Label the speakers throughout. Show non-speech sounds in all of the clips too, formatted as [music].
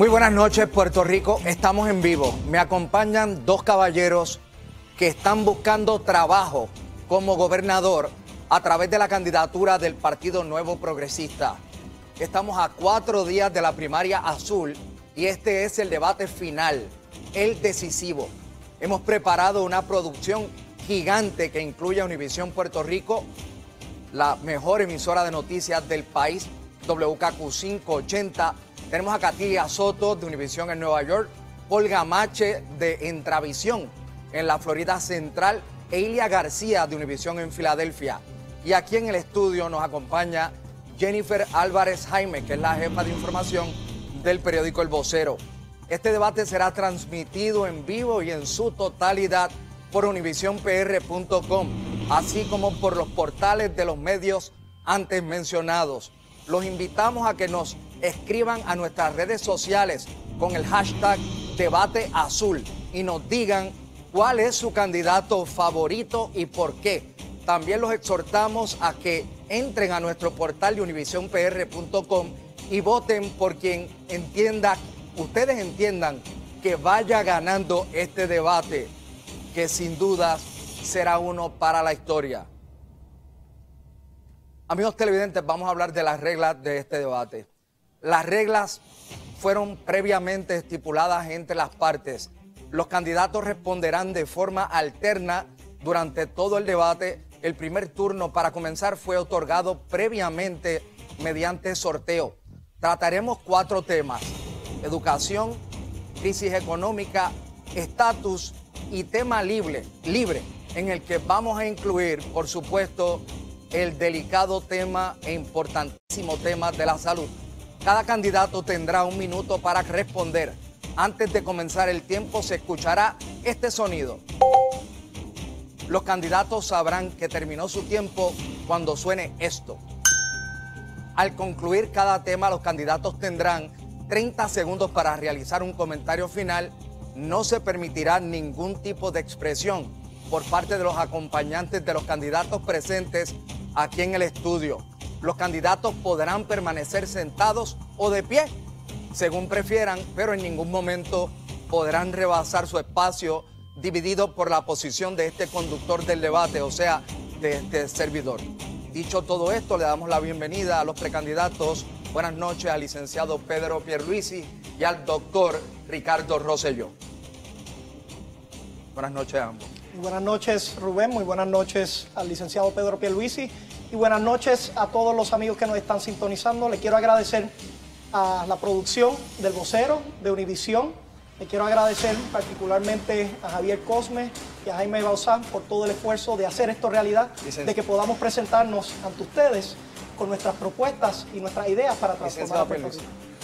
Speaker 1: Muy buenas noches, Puerto Rico. Estamos en vivo. Me acompañan dos caballeros que están buscando trabajo como gobernador a través de la candidatura del Partido Nuevo Progresista. Estamos a cuatro días de la primaria azul y este es el debate final, el decisivo. Hemos preparado una producción gigante que incluye a Univisión Puerto Rico, la mejor emisora de noticias del país, WKQ 580. Tenemos a Catilia Soto de Univisión en Nueva York, Olga Mache de Entravisión en la Florida Central e Ilia García de Univisión en Filadelfia. Y aquí en el estudio nos acompaña Jennifer Álvarez Jaime, que es la jefa de información del periódico El Vocero. Este debate será transmitido en vivo y en su totalidad por univisionpr.com, así como por los portales de los medios antes mencionados. Los invitamos a que nos escriban a nuestras redes sociales con el hashtag debate azul y nos digan cuál es su candidato favorito y por qué. También los exhortamos a que entren a nuestro portal de univisionpr.com y voten por quien entienda, ustedes entiendan que vaya ganando este debate que sin dudas será uno para la historia. Amigos televidentes, vamos a hablar de las reglas de este debate. Las reglas fueron previamente estipuladas entre las partes. Los candidatos responderán de forma alterna durante todo el debate. El primer turno para comenzar fue otorgado previamente mediante sorteo. Trataremos cuatro temas. Educación, crisis económica, estatus y tema libre, libre, en el que vamos a incluir, por supuesto, el delicado tema e importantísimo tema de la salud. Cada candidato tendrá un minuto para responder. Antes de comenzar el tiempo se escuchará este sonido. Los candidatos sabrán que terminó su tiempo cuando suene esto. Al concluir cada tema, los candidatos tendrán 30 segundos para realizar un comentario final no se permitirá ningún tipo de expresión por parte de los acompañantes de los candidatos presentes aquí en el estudio. Los candidatos podrán permanecer sentados o de pie, según prefieran, pero en ningún momento podrán rebasar su espacio dividido por la posición de este conductor del debate, o sea, de este servidor. Dicho todo esto, le damos la bienvenida a los precandidatos. Buenas noches al licenciado Pedro Pierluisi y al doctor Ricardo Rosselló. Buenas noches a ambos.
Speaker 2: Muy buenas noches, Rubén. Muy buenas noches al licenciado Pedro Pierluisi. Y buenas noches a todos los amigos que nos están sintonizando. Le quiero agradecer a la producción del vocero de Univisión. Le quiero agradecer particularmente a Javier Cosme y a Jaime Bauzán por todo el esfuerzo de hacer esto realidad, de que podamos presentarnos ante ustedes con nuestras propuestas y nuestras ideas para transformar a Puerto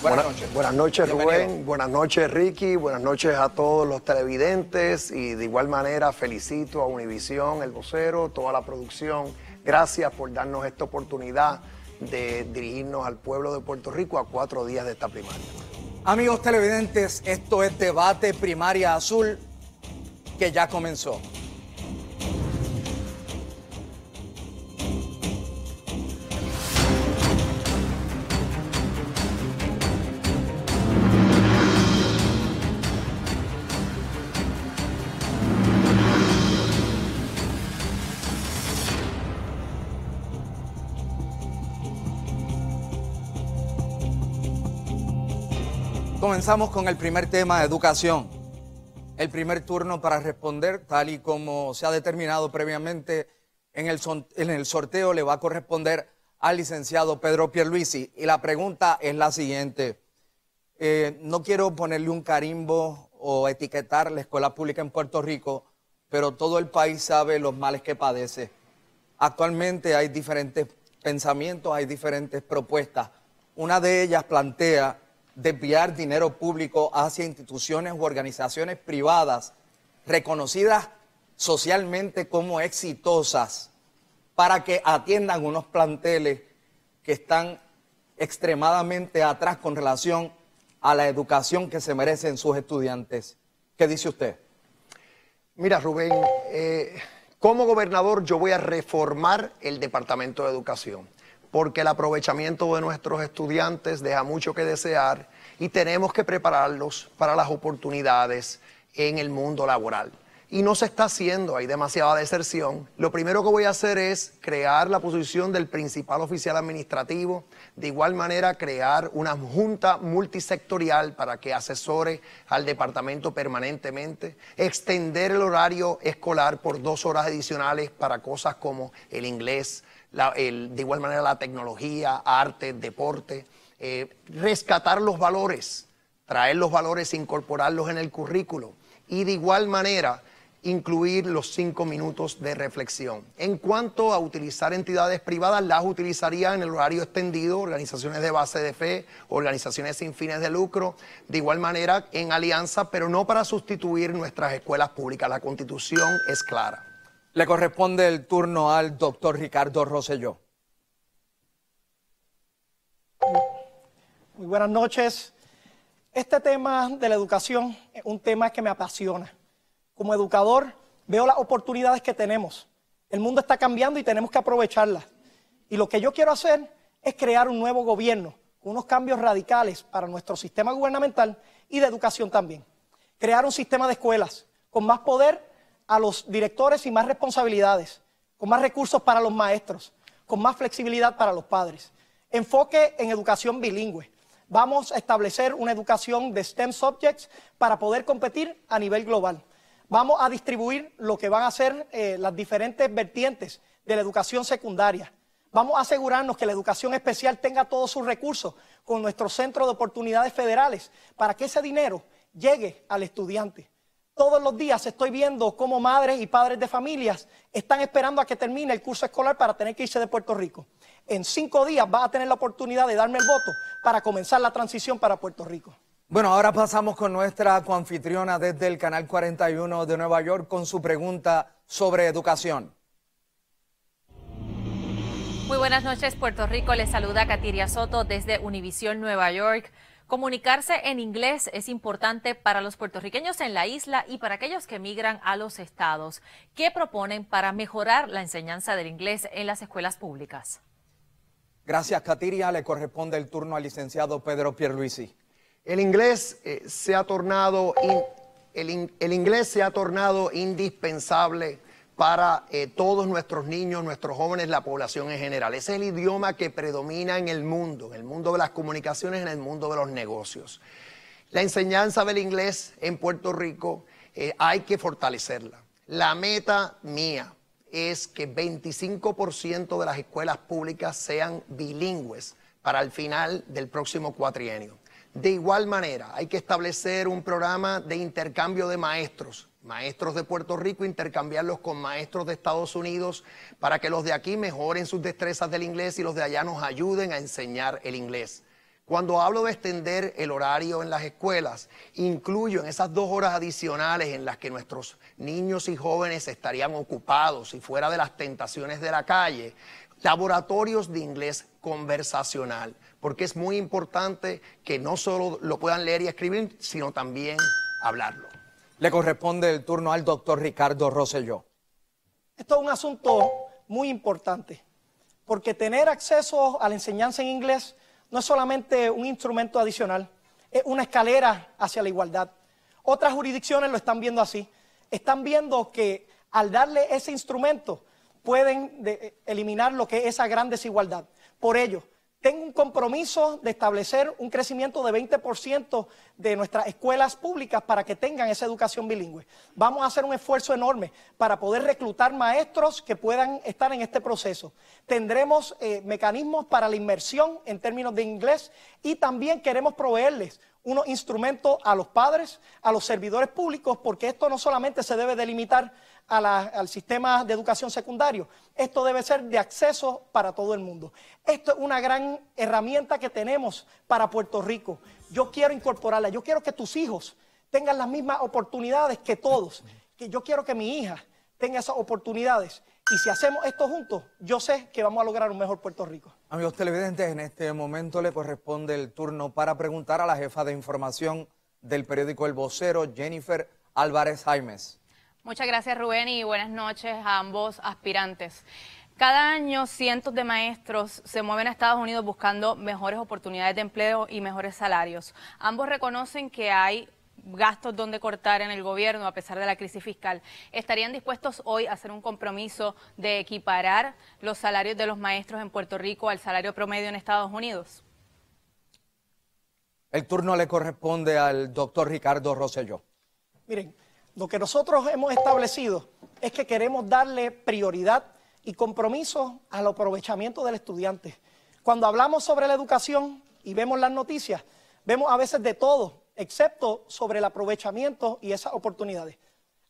Speaker 3: Buenas noches. Buenas noches, Rubén. Buenas noches, Ricky. Buenas noches a todos los televidentes. Y de igual manera felicito a Univisión, el vocero, toda la producción. Gracias por darnos esta oportunidad de dirigirnos al pueblo de Puerto Rico a cuatro días de esta primaria.
Speaker 1: Amigos televidentes, esto es Debate Primaria Azul que ya comenzó. Comenzamos con el primer tema, educación. El primer turno para responder, tal y como se ha determinado previamente en el, sorteo, le va a corresponder al licenciado Pedro Pierluisi. Y la pregunta es la siguiente. Eh, no quiero ponerle un carimbo o etiquetar la escuela pública en Puerto Rico, pero todo el país sabe los males que padece. Actualmente hay diferentes pensamientos, hay diferentes propuestas. Una de ellas plantea desviar dinero público hacia instituciones u organizaciones privadas reconocidas socialmente como exitosas para que atiendan unos planteles que están extremadamente atrás con relación a la educación que se merecen sus estudiantes. ¿Qué dice usted?
Speaker 3: Mira, Rubén, eh, como gobernador yo voy a reformar el Departamento de Educación porque el aprovechamiento de nuestros estudiantes deja mucho que desear y tenemos que prepararlos para las oportunidades en el mundo laboral y no se está haciendo, hay demasiada deserción. Lo primero que voy a hacer es crear la posición del principal oficial administrativo, de igual manera crear una junta multisectorial para que asesore al departamento permanentemente, extender el horario escolar por dos horas adicionales para cosas como el inglés, de igual manera la tecnología, arte, deporte, eh, rescatar los valores, traer los valores, incorporarlos en el currículo y de igual manera incluir los cinco minutos de reflexión. En cuanto a utilizar entidades privadas, las utilizaría en el horario extendido, organizaciones de base de fe, organizaciones sin fines de lucro, de igual manera en alianza, pero no para sustituir nuestras escuelas públicas. La constitución es clara.
Speaker 1: Le corresponde el turno al doctor Ricardo Rosselló.
Speaker 2: Muy buenas noches. Este tema de la educación es un tema que me apasiona como educador, veo las oportunidades que tenemos. El mundo está cambiando y tenemos que aprovecharlas. Y lo que yo quiero hacer es crear un nuevo gobierno, unos cambios radicales para nuestro sistema gubernamental y de educación también. Crear un sistema de escuelas con más poder a los directores y más responsabilidades, con más recursos para los maestros, con más flexibilidad para los padres. Enfoque en educación bilingüe. Vamos a establecer una educación de STEM subjects para poder competir a nivel global. Vamos a distribuir lo que van a ser eh, las diferentes vertientes de la educación secundaria. Vamos a asegurarnos que la educación especial tenga todos sus recursos con nuestro centro de oportunidades federales para que ese dinero llegue al estudiante. Todos los días estoy viendo cómo madres y padres de familias están esperando a que termine el curso escolar para tener que irse de Puerto Rico. En cinco días vas a tener la oportunidad de darme el voto para comenzar la transición para Puerto Rico.
Speaker 1: Bueno, ahora pasamos con nuestra coanfitriona desde el Canal 41 de Nueva York con su pregunta sobre educación.
Speaker 4: Muy buenas noches, Puerto Rico. Les saluda Katiria Soto desde Univisión Nueva York. Comunicarse en inglés es importante para los puertorriqueños en la isla y para aquellos que migran a los estados. ¿Qué proponen para mejorar la enseñanza del inglés en las escuelas públicas?
Speaker 1: Gracias, Katiria. Le corresponde el turno al licenciado Pedro Pierluisi.
Speaker 3: El inglés, eh, se ha tornado el, inglés se ha tornado indispensable para eh, todos nuestros niños, nuestros jóvenes, la población en general. es el idioma que predomina en el mundo, en el mundo de las comunicaciones, en el mundo de los negocios. La enseñanza del inglés en Puerto Rico eh, hay que fortalecerla. La meta mía es que 25% de las escuelas públicas sean bilingües para el final del próximo cuatrienio. De igual manera, hay que establecer un programa de intercambio de maestros, maestros de Puerto Rico, intercambiarlos con maestros de Estados Unidos para que los de aquí mejoren sus destrezas del inglés y los de allá nos ayuden a enseñar el inglés. Cuando hablo de extender el horario en las escuelas, incluyo en esas dos horas adicionales en las que nuestros niños y jóvenes estarían ocupados y fuera de las tentaciones de la calle, laboratorios de inglés conversacional porque es muy importante que no solo lo puedan leer y escribir, sino también hablarlo.
Speaker 1: Le corresponde el turno al doctor Ricardo Rosselló.
Speaker 2: Esto es un asunto muy importante, porque tener acceso a la enseñanza en inglés no es solamente un instrumento adicional, es una escalera hacia la igualdad. Otras jurisdicciones lo están viendo así. Están viendo que al darle ese instrumento pueden eliminar lo que es esa gran desigualdad. Por ello, tengo un compromiso de establecer un crecimiento de 20% de nuestras escuelas públicas para que tengan esa educación bilingüe. Vamos a hacer un esfuerzo enorme para poder reclutar maestros que puedan estar en este proceso. Tendremos eh, mecanismos para la inmersión en términos de inglés y también queremos proveerles unos instrumentos a los padres, a los servidores públicos, porque esto no solamente se debe delimitar al sistema de educación secundario. Esto debe ser de acceso para todo el mundo. Esto es una gran herramienta que tenemos para Puerto Rico. Yo quiero incorporarla. Yo quiero que tus hijos tengan las mismas oportunidades que todos. Que yo quiero que mi hija tenga esas oportunidades. Y si hacemos esto juntos, yo sé que vamos a lograr un mejor Puerto Rico.
Speaker 1: Amigos televidentes, en este momento le corresponde el turno para preguntar a la jefa de información del periódico El Vocero, Jennifer Álvarez Jaimes.
Speaker 5: Muchas gracias Rubén y buenas noches a ambos aspirantes. Cada año cientos de maestros se mueven a Estados Unidos buscando mejores oportunidades de empleo y mejores salarios. Ambos reconocen que hay gastos donde cortar en el gobierno a pesar de la crisis fiscal. ¿Estarían dispuestos hoy a hacer un compromiso de equiparar los salarios de los maestros en Puerto Rico al salario promedio en Estados Unidos?
Speaker 1: El turno le corresponde al doctor Ricardo Rosselló.
Speaker 2: Miren, lo que nosotros hemos establecido es que queremos darle prioridad y compromiso al aprovechamiento del estudiante. Cuando hablamos sobre la educación y vemos las noticias, vemos a veces de todo, excepto sobre el aprovechamiento y esas oportunidades.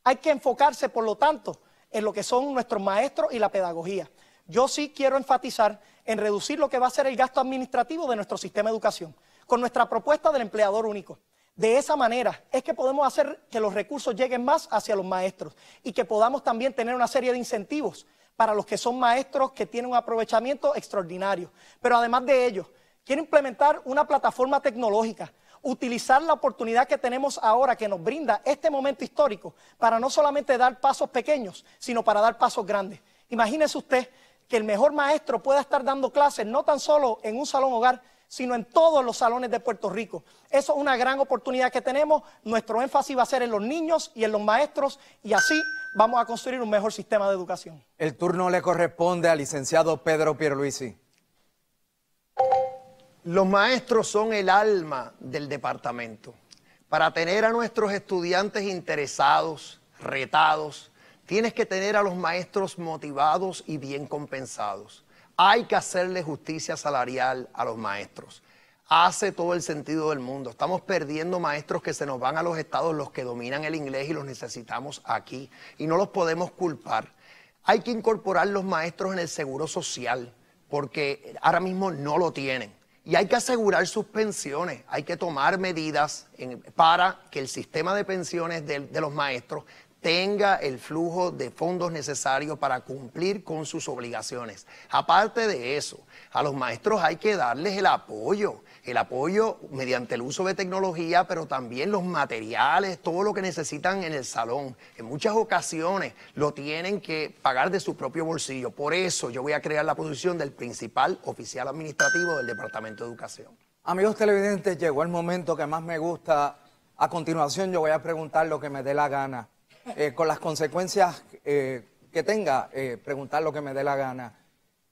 Speaker 2: Hay que enfocarse, por lo tanto, en lo que son nuestros maestros y la pedagogía. Yo sí quiero enfatizar en reducir lo que va a ser el gasto administrativo de nuestro sistema de educación, con nuestra propuesta del empleador único. De esa manera es que podemos hacer que los recursos lleguen más hacia los maestros y que podamos también tener una serie de incentivos para los que son maestros que tienen un aprovechamiento extraordinario. Pero además de ello, quiero implementar una plataforma tecnológica, utilizar la oportunidad que tenemos ahora que nos brinda este momento histórico para no solamente dar pasos pequeños, sino para dar pasos grandes. Imagínese usted que el mejor maestro pueda estar dando clases no tan solo en un salón hogar, sino en todos los salones de Puerto Rico. Eso es una gran oportunidad que tenemos. Nuestro énfasis va a ser en los niños y en los maestros y así vamos a construir un mejor sistema de educación.
Speaker 1: El turno le corresponde al licenciado Pedro Pierluisi.
Speaker 3: Los maestros son el alma del departamento. Para tener a nuestros estudiantes interesados, retados, tienes que tener a los maestros motivados y bien compensados. Hay que hacerle justicia salarial a los maestros hace todo el sentido del mundo. Estamos perdiendo maestros que se nos van a los estados, los que dominan el inglés y los necesitamos aquí. Y no los podemos culpar. Hay que incorporar los maestros en el seguro social, porque ahora mismo no lo tienen. Y hay que asegurar sus pensiones, hay que tomar medidas para que el sistema de pensiones de, de los maestros tenga el flujo de fondos necesarios para cumplir con sus obligaciones. Aparte de eso, a los maestros hay que darles el apoyo el apoyo mediante el uso de tecnología, pero también los materiales, todo lo que necesitan en el salón. En muchas ocasiones lo tienen que pagar de su propio bolsillo. Por eso yo voy a crear la posición del principal oficial administrativo del Departamento de Educación.
Speaker 1: Amigos televidentes, llegó el momento que más me gusta. A continuación yo voy a preguntar lo que me dé la gana, eh, con las consecuencias eh, que tenga, eh, preguntar lo que me dé la gana.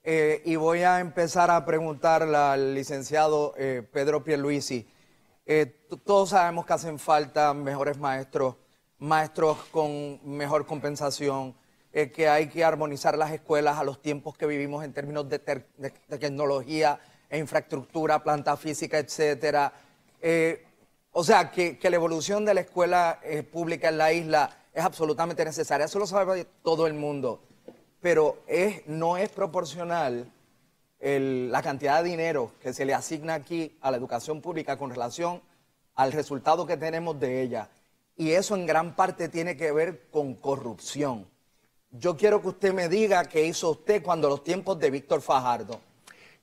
Speaker 1: Eh, y voy a empezar a preguntarle al licenciado Pedro Pierluisi. Todos sabemos que hacen falta mejores maestros, maestros con mejor compensación, que hay que armonizar las escuelas a los tiempos que vivimos en términos de, tecnología e infraestructura, planta física, etcétera. o sea, que, la evolución de la escuela pública en la isla es absolutamente necesaria. Eso lo sabe todo el mundo pero es, no es proporcional la cantidad de dinero que se le asigna aquí a la educación pública con relación al resultado que tenemos de ella. Y eso en gran parte tiene que ver con corrupción. Yo quiero que usted me diga qué hizo usted cuando los tiempos de Víctor Fajardo.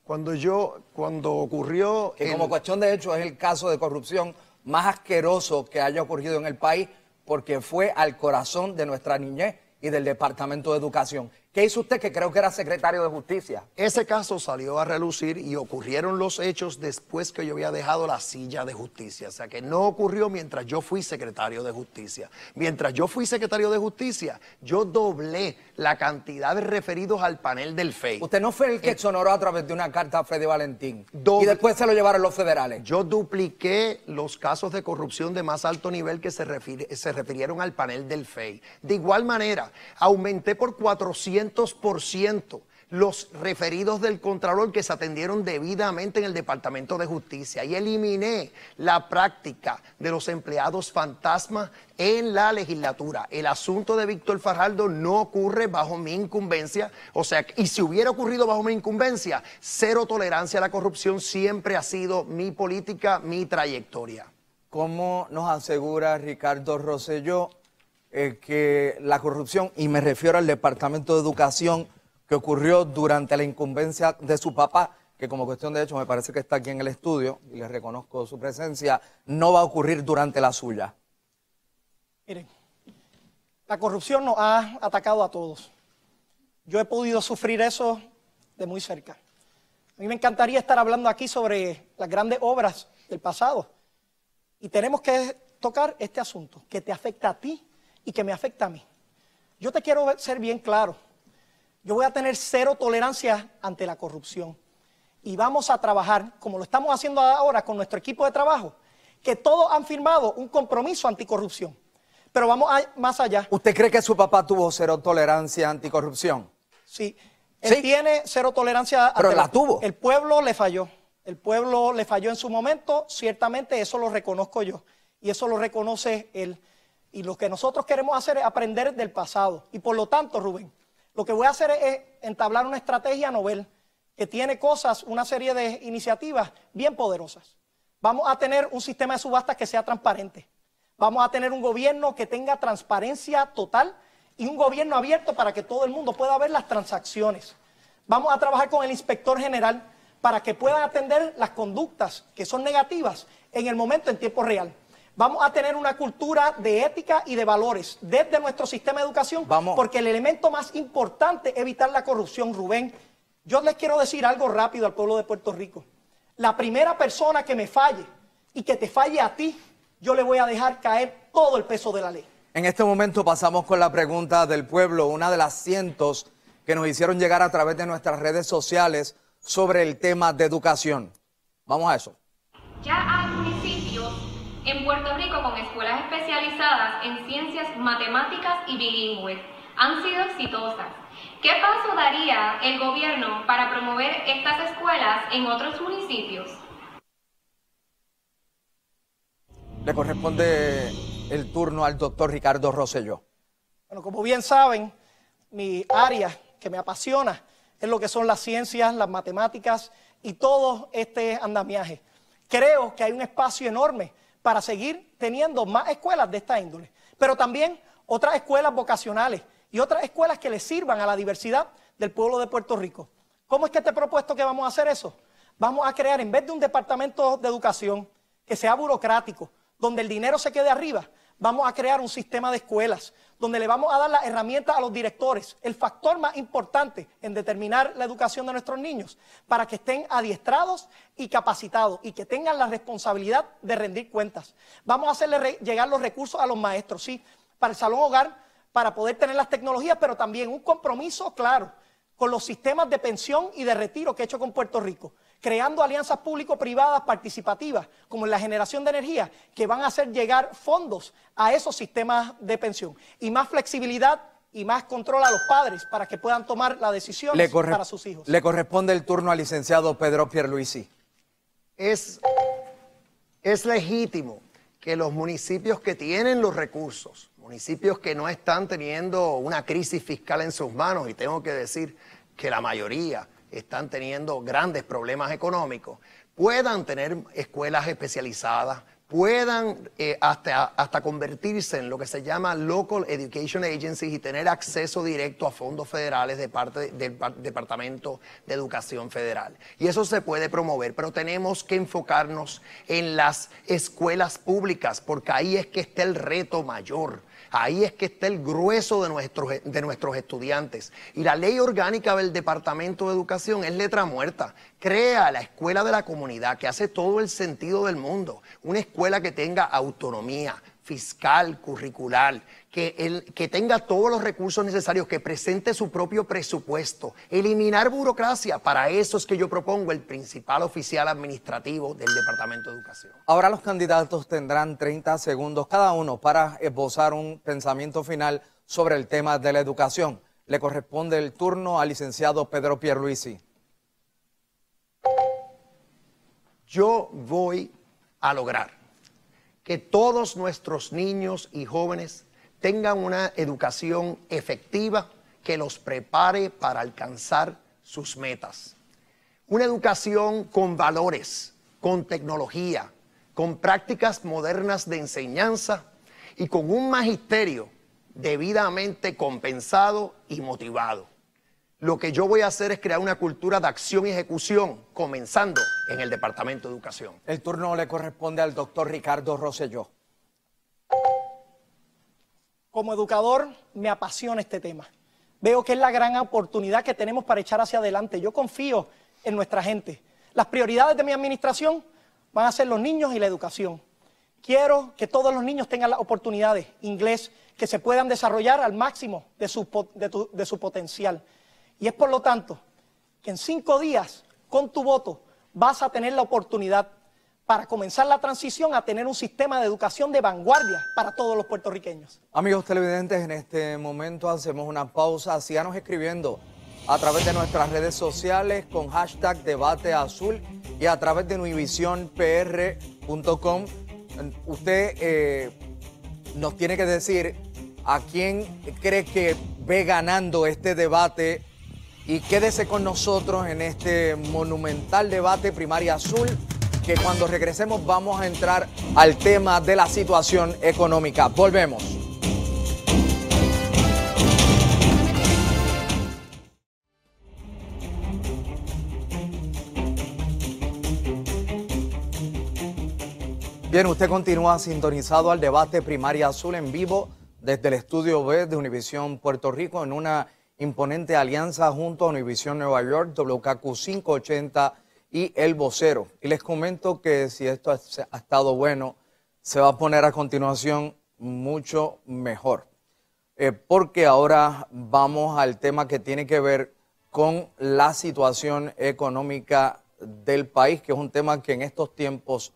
Speaker 3: Cuando yo, cuando ocurrió...
Speaker 1: Que como cuestión de hecho es el caso de corrupción más asqueroso que haya ocurrido en el país porque fue al corazón de nuestra niñez y del Departamento de Educación. ¿Qué hizo usted que creo que era secretario de Justicia?
Speaker 3: Ese caso salió a relucir y ocurrieron los hechos después que yo había dejado la silla de justicia. O sea que no ocurrió mientras yo fui secretario de justicia. Mientras yo fui secretario de justicia, yo doblé la cantidad de referidos al panel del FEI.
Speaker 1: Usted no fue el que exoneró a través de una carta a Freddy Valentín. y después se lo llevaron los federales.
Speaker 3: Yo dupliqué los casos de corrupción de más alto nivel que se, se refirieron al panel del FEI. De igual manera, aumenté por 400 ciento los referidos del Contralor que se atendieron debidamente en el Departamento de Justicia y eliminé la práctica de los empleados fantasmas en la legislatura. El asunto de Víctor Fajardo no ocurre bajo mi incumbencia, o sea, y si hubiera ocurrido bajo mi incumbencia, cero tolerancia a la corrupción siempre ha sido mi política, mi trayectoria.
Speaker 1: ¿Cómo nos asegura Ricardo Rosselló eh, que la corrupción, y me refiero al Departamento de Educación, que ocurrió durante la incumbencia de su papá, que como cuestión de hecho me parece que está aquí en el estudio, y le reconozco su presencia, no va a ocurrir durante la suya.
Speaker 2: Miren, la corrupción nos ha atacado a todos. Yo he podido sufrir eso de muy cerca. A mí me encantaría estar hablando aquí sobre las grandes obras del pasado. Y tenemos que tocar este asunto que te afecta a ti y que me afecta a mí. Yo te quiero ser bien claro. Yo voy a tener cero tolerancia ante la corrupción. Y vamos a trabajar, como lo estamos haciendo ahora con nuestro equipo de trabajo, que todos han firmado un compromiso anticorrupción. Pero vamos más allá.
Speaker 1: ¿Usted cree que su papá tuvo cero tolerancia anticorrupción?
Speaker 2: Sí. Él tiene cero tolerancia.
Speaker 1: Pero la tuvo.
Speaker 2: El pueblo le falló. El pueblo le falló en su momento. Ciertamente eso lo reconozco yo. Y eso lo reconoce él. Y lo que nosotros queremos hacer es aprender del pasado. Y por lo tanto, Rubén, lo que voy a hacer es entablar una estrategia novel que tiene cosas, una serie de iniciativas bien poderosas. Vamos a tener un sistema de subastas que sea transparente. Vamos a tener un gobierno que tenga transparencia total y un gobierno abierto para que todo el mundo pueda ver las transacciones. Vamos a trabajar con el inspector general para que puedan atender las conductas que son negativas en el momento en tiempo real. Vamos a tener una cultura de ética y de valores desde nuestro sistema de educación, porque el elemento más importante es evitar la corrupción, Rubén. Yo les quiero decir algo rápido al pueblo de Puerto Rico. La primera persona que me falle y que te falle a ti, yo le voy a dejar caer todo el peso de la ley.
Speaker 1: En este momento pasamos con la pregunta del pueblo, una de las cientos que nos hicieron llegar a través de nuestras redes sociales sobre el tema de educación. Vamos a eso.
Speaker 6: Ya en Puerto Rico con escuelas especializadas en ciencias matemáticas y bilingües. Han sido exitosas. ¿Qué paso daría el gobierno para promover estas escuelas en otros municipios?
Speaker 1: Le corresponde el turno al doctor Ricardo Rosselló.
Speaker 2: Bueno, como bien saben, mi área que me apasiona es lo que son las ciencias, las matemáticas y todo este andamiaje. Creo que hay un espacio enorme para seguir teniendo más escuelas de esta índole, pero también otras escuelas vocacionales y otras escuelas que le sirvan a la diversidad del pueblo de Puerto Rico. ¿Cómo es que te he propuesto que vamos a hacer eso? Vamos a crear, en vez de un departamento de educación que sea burocrático, donde el dinero se quede arriba, vamos a crear un sistema de escuelas donde le vamos a dar las herramientas a los directores, el factor más importante en determinar la educación de nuestros niños, para que estén adiestrados y capacitados y que tengan la responsabilidad de rendir cuentas. Vamos a hacerle llegar los recursos a los maestros, sí, para el salón hogar, para poder tener las tecnologías, pero también un compromiso claro con los sistemas de pensión y de retiro que he hecho con Puerto Rico, creando alianzas público-privadas participativas, como en la generación de energía, que van a hacer llegar fondos a esos sistemas de pensión y más flexibilidad y más control a los padres para que puedan tomar la decisión para sus hijos.
Speaker 1: Le corresponde el turno al licenciado Pedro Pierluisi.
Speaker 3: Es, es legítimo que los municipios que tienen los recursos, municipios que no están teniendo una crisis fiscal en sus manos, y tengo que decir que la mayoría están teniendo grandes problemas económicos, puedan tener escuelas especializadas, puedan eh, hasta, hasta convertirse en lo que se llama Local Education Agencies y tener acceso directo a fondos federales de parte del Departamento de Educación Federal. Y eso se puede promover, pero tenemos que enfocarnos en las escuelas públicas, porque ahí es que está el reto mayor Ahí es que está el grueso de nuestros, de nuestros estudiantes. Y la ley orgánica del Departamento de Educación es letra muerta. Crea la escuela de la comunidad, que hace todo el sentido del mundo. Una escuela que tenga autonomía, fiscal, curricular, que, el, que tenga todos los recursos necesarios, que presente su propio presupuesto, eliminar burocracia. Para eso es que yo propongo el principal oficial administrativo del Departamento de Educación.
Speaker 1: Ahora los candidatos tendrán 30 segundos cada uno para esbozar un pensamiento final sobre el tema de la educación. Le corresponde el turno al licenciado Pedro Pierluisi.
Speaker 3: Yo voy a lograr que todos nuestros niños y jóvenes tengan una educación efectiva que los prepare para alcanzar sus metas. Una educación con valores, con tecnología, con prácticas modernas de enseñanza y con un magisterio debidamente compensado y motivado. Lo que yo voy a hacer es crear una cultura de acción y ejecución, comenzando en el Departamento de Educación.
Speaker 1: El turno le corresponde al doctor Ricardo Rosselló.
Speaker 2: Como educador me apasiona este tema. Veo que es la gran oportunidad que tenemos para echar hacia adelante. Yo confío en nuestra gente. Las prioridades de mi administración van a ser los niños y la educación. Quiero que todos los niños tengan las oportunidades, inglés, que se puedan desarrollar al máximo de su, de su potencial. Y es por lo tanto que en cinco días, con tu voto, vas a tener la oportunidad para comenzar la transición a tener un sistema de educación de vanguardia para todos los puertorriqueños.
Speaker 1: Amigos televidentes, en este momento hacemos una pausa. Síganos escribiendo a través de nuestras redes sociales con hashtag debate azul y a través de nuivisionpr.com. Usted eh, nos tiene que decir a quién cree que ve ganando este debate y quédese con nosotros en este monumental debate primaria azul que cuando regresemos vamos a entrar al tema de la situación económica. Volvemos. Bien, usted continúa sintonizado al debate Primaria Azul en vivo desde el estudio B de Univisión Puerto Rico en una imponente alianza junto a Univisión Nueva York, WKQ 580 y El Vocero. Y les comento que si esto ha, estado bueno, se va a poner a continuación mucho mejor. Eh, porque ahora vamos al tema que tiene que ver con la situación económica del país, que es un tema que en estos tiempos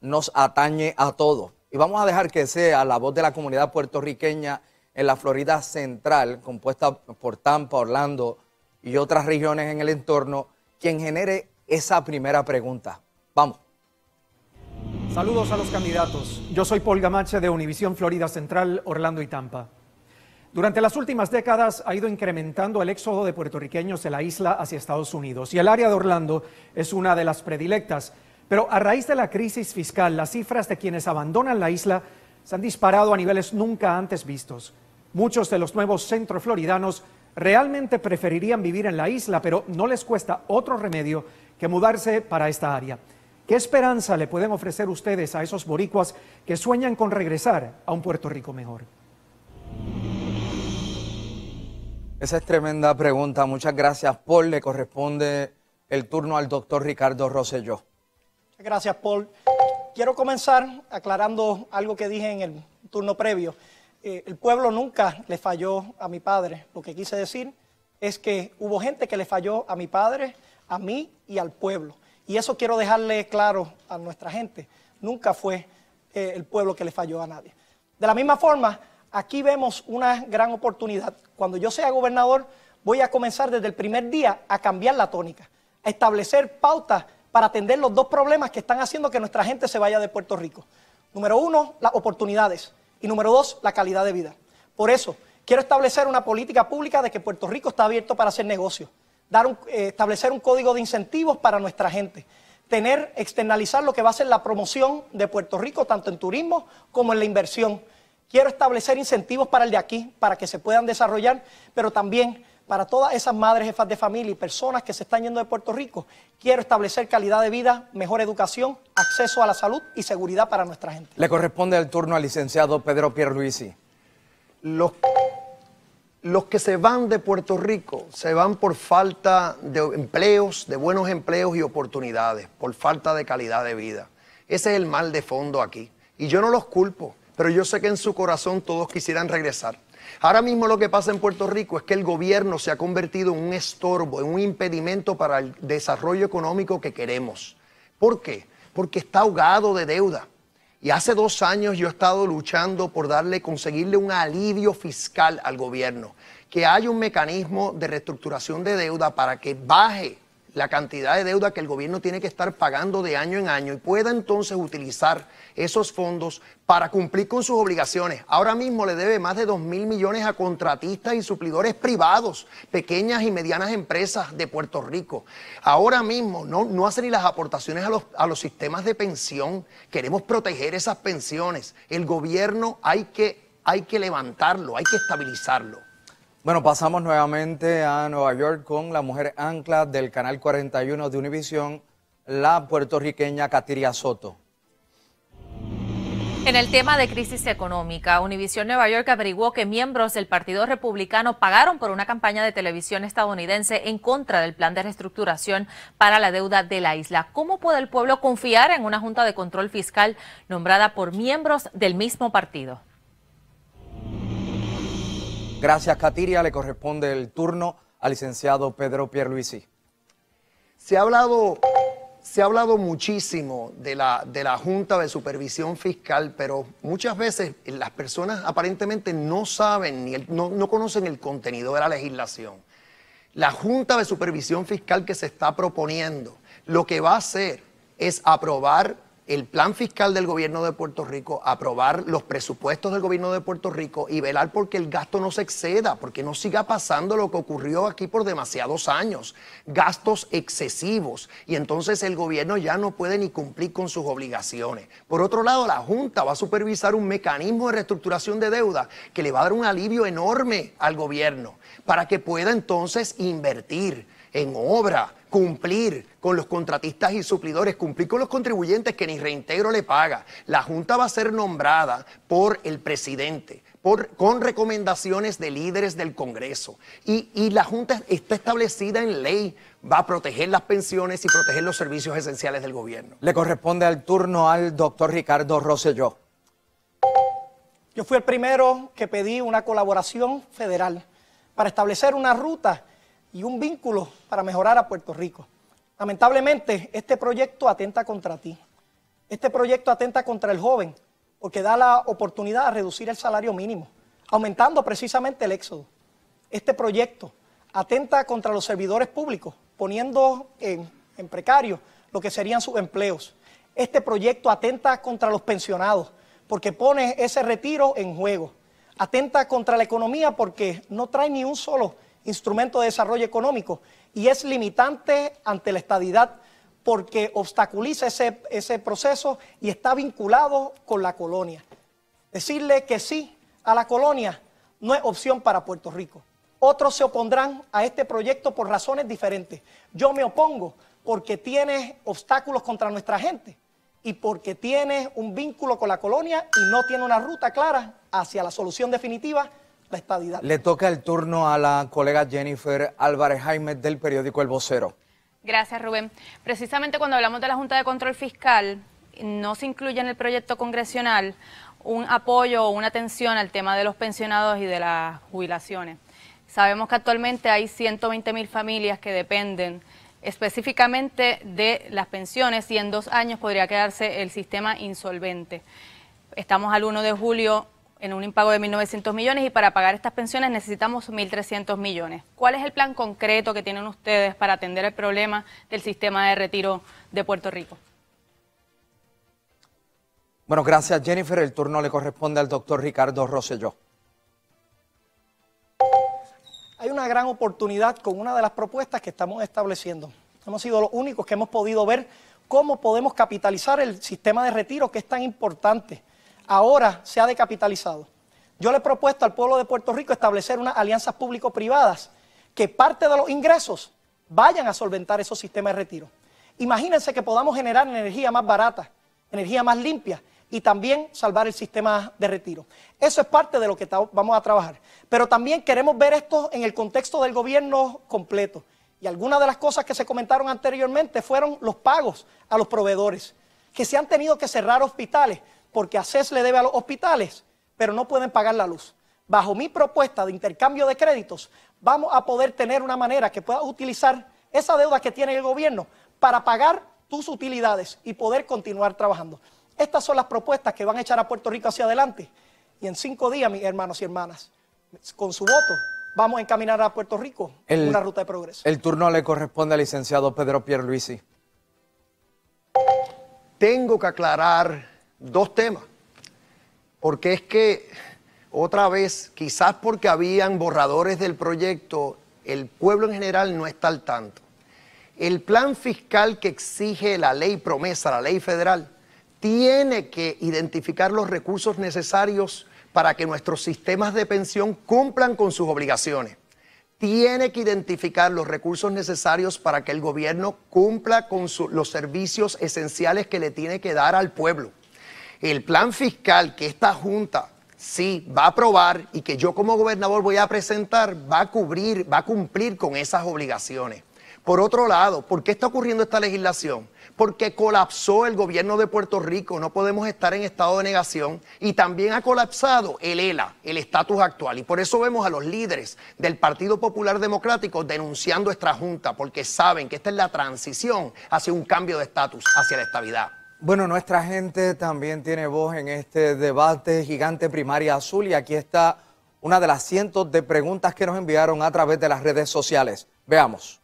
Speaker 1: nos atañe a todos. Y vamos a dejar que sea la voz de la comunidad puertorriqueña en la Florida Central, compuesta por Tampa, Orlando y otras regiones en el entorno, quien genere esa primera pregunta. Vamos.
Speaker 7: Saludos a los candidatos. Yo soy Paul Gamache de Univisión Florida Central, Orlando y Tampa. Durante las últimas décadas ha ido incrementando el éxodo de puertorriqueños de la isla hacia Estados Unidos y el área de Orlando es una de las predilectas. Pero a raíz de la crisis fiscal, las cifras de quienes abandonan la isla se han disparado a niveles nunca antes vistos. Muchos de los nuevos centrofloridanos realmente preferirían vivir en la isla, pero no les cuesta otro remedio que mudarse para esta área. ¿Qué esperanza le pueden ofrecer ustedes a esos boricuas que sueñan con regresar a un Puerto Rico mejor?
Speaker 1: Esa es tremenda pregunta. Muchas gracias, Paul. Le corresponde el turno al doctor Ricardo Rosselló.
Speaker 2: Gracias, Paul. Quiero comenzar aclarando algo que dije en el turno previo. Eh, el pueblo nunca le falló a mi padre. Lo que quise decir es que hubo gente que le falló a mi padre, a mí y al pueblo. Y eso quiero dejarle claro a nuestra gente. Nunca fue eh, el pueblo que le falló a nadie. De la misma forma, aquí vemos una gran oportunidad. Cuando yo sea gobernador, voy a comenzar desde el primer día a cambiar la tónica, a establecer pautas para atender los dos problemas que están haciendo que nuestra gente se vaya de Puerto Rico. Número uno, las oportunidades. Y número dos, la calidad de vida. Por eso, quiero establecer una política pública de que Puerto Rico está abierto para hacer negocios. Dar eh, establecer un código de incentivos para nuestra gente. Tener, externalizar lo que va a ser la promoción de Puerto Rico, tanto en turismo como en la inversión. Quiero establecer incentivos para el de aquí, para que se puedan desarrollar, pero también para todas esas madres, jefas de familia y personas que se están yendo de Puerto Rico, quiero establecer calidad de vida, mejor educación, acceso a la salud y seguridad para nuestra gente.
Speaker 1: Le corresponde el turno al licenciado Pedro Pierluisi.
Speaker 3: Los, los que se van de Puerto Rico se van por falta de empleos, de buenos empleos y oportunidades, por falta de calidad de vida. Ese es el mal de fondo aquí. Y yo no los culpo, pero yo sé que en su corazón todos quisieran regresar. Ahora mismo lo que pasa en Puerto Rico es que el gobierno se ha convertido en un estorbo, en un impedimento para el desarrollo económico que queremos. ¿Por qué? Porque está ahogado de deuda. Y hace dos años yo he estado luchando por darle, conseguirle un alivio fiscal al gobierno, que haya un mecanismo de reestructuración de deuda para que baje la cantidad de deuda que el gobierno tiene que estar pagando de año en año y pueda entonces utilizar esos fondos para cumplir con sus obligaciones. Ahora mismo le debe más de 2 mil millones a contratistas y suplidores privados, pequeñas y medianas empresas de Puerto Rico. Ahora mismo no, no hace ni las aportaciones a los, a los sistemas de pensión. Queremos proteger esas pensiones. El gobierno hay que, hay que levantarlo, hay que estabilizarlo.
Speaker 1: Bueno, pasamos nuevamente a Nueva York con la mujer ancla del canal 41 de Univisión, la puertorriqueña Katiria Soto.
Speaker 4: En el tema de crisis económica, Univision Nueva York averiguó que miembros del Partido Republicano pagaron por una campaña de televisión estadounidense en contra del plan de reestructuración para la deuda de la isla. ¿Cómo puede el pueblo confiar en una Junta de Control Fiscal nombrada por miembros del mismo partido?
Speaker 1: Gracias, Katiria. Le corresponde el turno al licenciado Pedro Pierluisi.
Speaker 3: Se ha hablado se ha hablado muchísimo de la, de la Junta de Supervisión Fiscal, pero muchas veces las personas aparentemente no saben ni no, no conocen el contenido de la legislación. La Junta de Supervisión Fiscal que se está proponiendo lo que va a hacer es aprobar el plan fiscal del gobierno de Puerto Rico, aprobar los presupuestos del gobierno de Puerto Rico y velar porque el gasto no se exceda, porque no siga pasando lo que ocurrió aquí por demasiados años, gastos excesivos, y entonces el gobierno ya no puede ni cumplir con sus obligaciones. Por otro lado, la Junta va a supervisar un mecanismo de reestructuración de deuda que le va a dar un alivio enorme al gobierno para que pueda entonces invertir en obra, cumplir con los contratistas y suplidores, cumplir con los contribuyentes que ni reintegro le paga. La Junta va a ser nombrada por el presidente, por, con recomendaciones de líderes del Congreso. Y, y la Junta está establecida en ley, va a proteger las pensiones y proteger los servicios esenciales del gobierno.
Speaker 1: Le corresponde al turno al doctor Ricardo Rosselló.
Speaker 2: Yo fui el primero que pedí una colaboración federal para establecer una ruta y un vínculo para mejorar a Puerto Rico. Lamentablemente, este proyecto atenta contra ti. Este proyecto atenta contra el joven porque da la oportunidad a reducir el salario mínimo, aumentando precisamente el éxodo. Este proyecto atenta contra los servidores públicos, poniendo en, en precario lo que serían sus empleos. Este proyecto atenta contra los pensionados porque pone ese retiro en juego. Atenta contra la economía porque no trae ni un solo instrumento de desarrollo económico y es limitante ante la estadidad porque obstaculiza ese, ese proceso y está vinculado con la colonia. Decirle que sí a la colonia no es opción para Puerto Rico. Otros se opondrán a este proyecto por razones diferentes. Yo me opongo porque tiene obstáculos contra nuestra gente y porque tiene un vínculo con la colonia y no tiene una ruta clara hacia la solución definitiva estadidad.
Speaker 1: Le toca el turno a la colega Jennifer Álvarez Jaime del periódico El Vocero.
Speaker 5: Gracias, Rubén. Precisamente cuando hablamos de la Junta de Control Fiscal, no se incluye en el proyecto congresional un apoyo o una atención al tema de los pensionados y de las jubilaciones. Sabemos que actualmente hay 120 mil familias que dependen específicamente de las pensiones y en dos años podría quedarse el sistema insolvente. Estamos al 1 de julio en un impago de 1.900 millones y para pagar estas pensiones necesitamos 1.300 millones. ¿Cuál es el plan concreto que tienen ustedes para atender el problema del sistema de retiro de Puerto Rico?
Speaker 1: Bueno, gracias Jennifer. El turno le corresponde al doctor Ricardo Rosselló.
Speaker 2: Hay una gran oportunidad con una de las propuestas que estamos estableciendo. Hemos sido los únicos que hemos podido ver cómo podemos capitalizar el sistema de retiro que es tan importante ahora se ha decapitalizado. Yo le he propuesto al pueblo de Puerto Rico establecer unas alianzas público-privadas que parte de los ingresos vayan a solventar esos sistemas de retiro. Imagínense que podamos generar energía más barata, energía más limpia y también salvar el sistema de retiro. Eso es parte de lo que vamos a trabajar. Pero también queremos ver esto en el contexto del gobierno completo. Y algunas de las cosas que se comentaron anteriormente fueron los pagos a los proveedores, que se han tenido que cerrar hospitales porque ACES le debe a los hospitales, pero no pueden pagar la luz. Bajo mi propuesta de intercambio de créditos, vamos a poder tener una manera que puedas utilizar esa deuda que tiene el gobierno para pagar tus utilidades y poder continuar trabajando. Estas son las propuestas que van a echar a Puerto Rico hacia adelante. Y en cinco días, mis hermanos y hermanas, con su voto, vamos a encaminar a Puerto Rico en una ruta de progreso.
Speaker 1: El turno le corresponde al licenciado Pedro Pierluisi.
Speaker 3: Tengo que aclarar dos temas. Porque es que, otra vez, quizás porque habían borradores del proyecto, el pueblo en general no está al tanto. El plan fiscal que exige la ley promesa, la ley federal, tiene que identificar los recursos necesarios para que nuestros sistemas de pensión cumplan con sus obligaciones. Tiene que identificar los recursos necesarios para que el gobierno cumpla con los servicios esenciales que le tiene que dar al pueblo el plan fiscal que esta Junta sí va a aprobar y que yo como gobernador voy a presentar va a cubrir, va a cumplir con esas obligaciones. Por otro lado, ¿por qué está ocurriendo esta legislación? Porque colapsó el gobierno de Puerto Rico, no podemos estar en estado de negación y también ha colapsado el ELA, el estatus actual. Y por eso vemos a los líderes del Partido Popular Democrático denunciando esta Junta, porque saben que esta es la transición hacia un cambio de estatus, hacia la estabilidad.
Speaker 1: Bueno, nuestra gente también tiene voz en este debate gigante primaria azul y aquí está una de las cientos de preguntas que nos enviaron a través de las redes sociales. Veamos.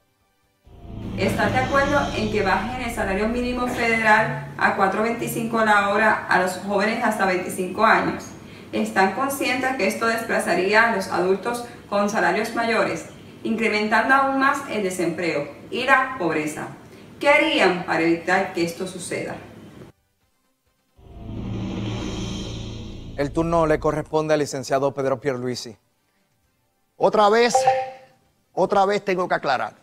Speaker 8: ¿Estás de acuerdo en que bajen el salario mínimo federal a 4.25 la hora a los jóvenes hasta 25 años? ¿Están conscientes que esto desplazaría a los adultos con salarios mayores, incrementando aún más el desempleo y la pobreza? ¿Qué harían para evitar que esto suceda?
Speaker 1: El turno le corresponde al licenciado Pedro Pierluisi.
Speaker 3: Otra vez, otra vez tengo que aclarar.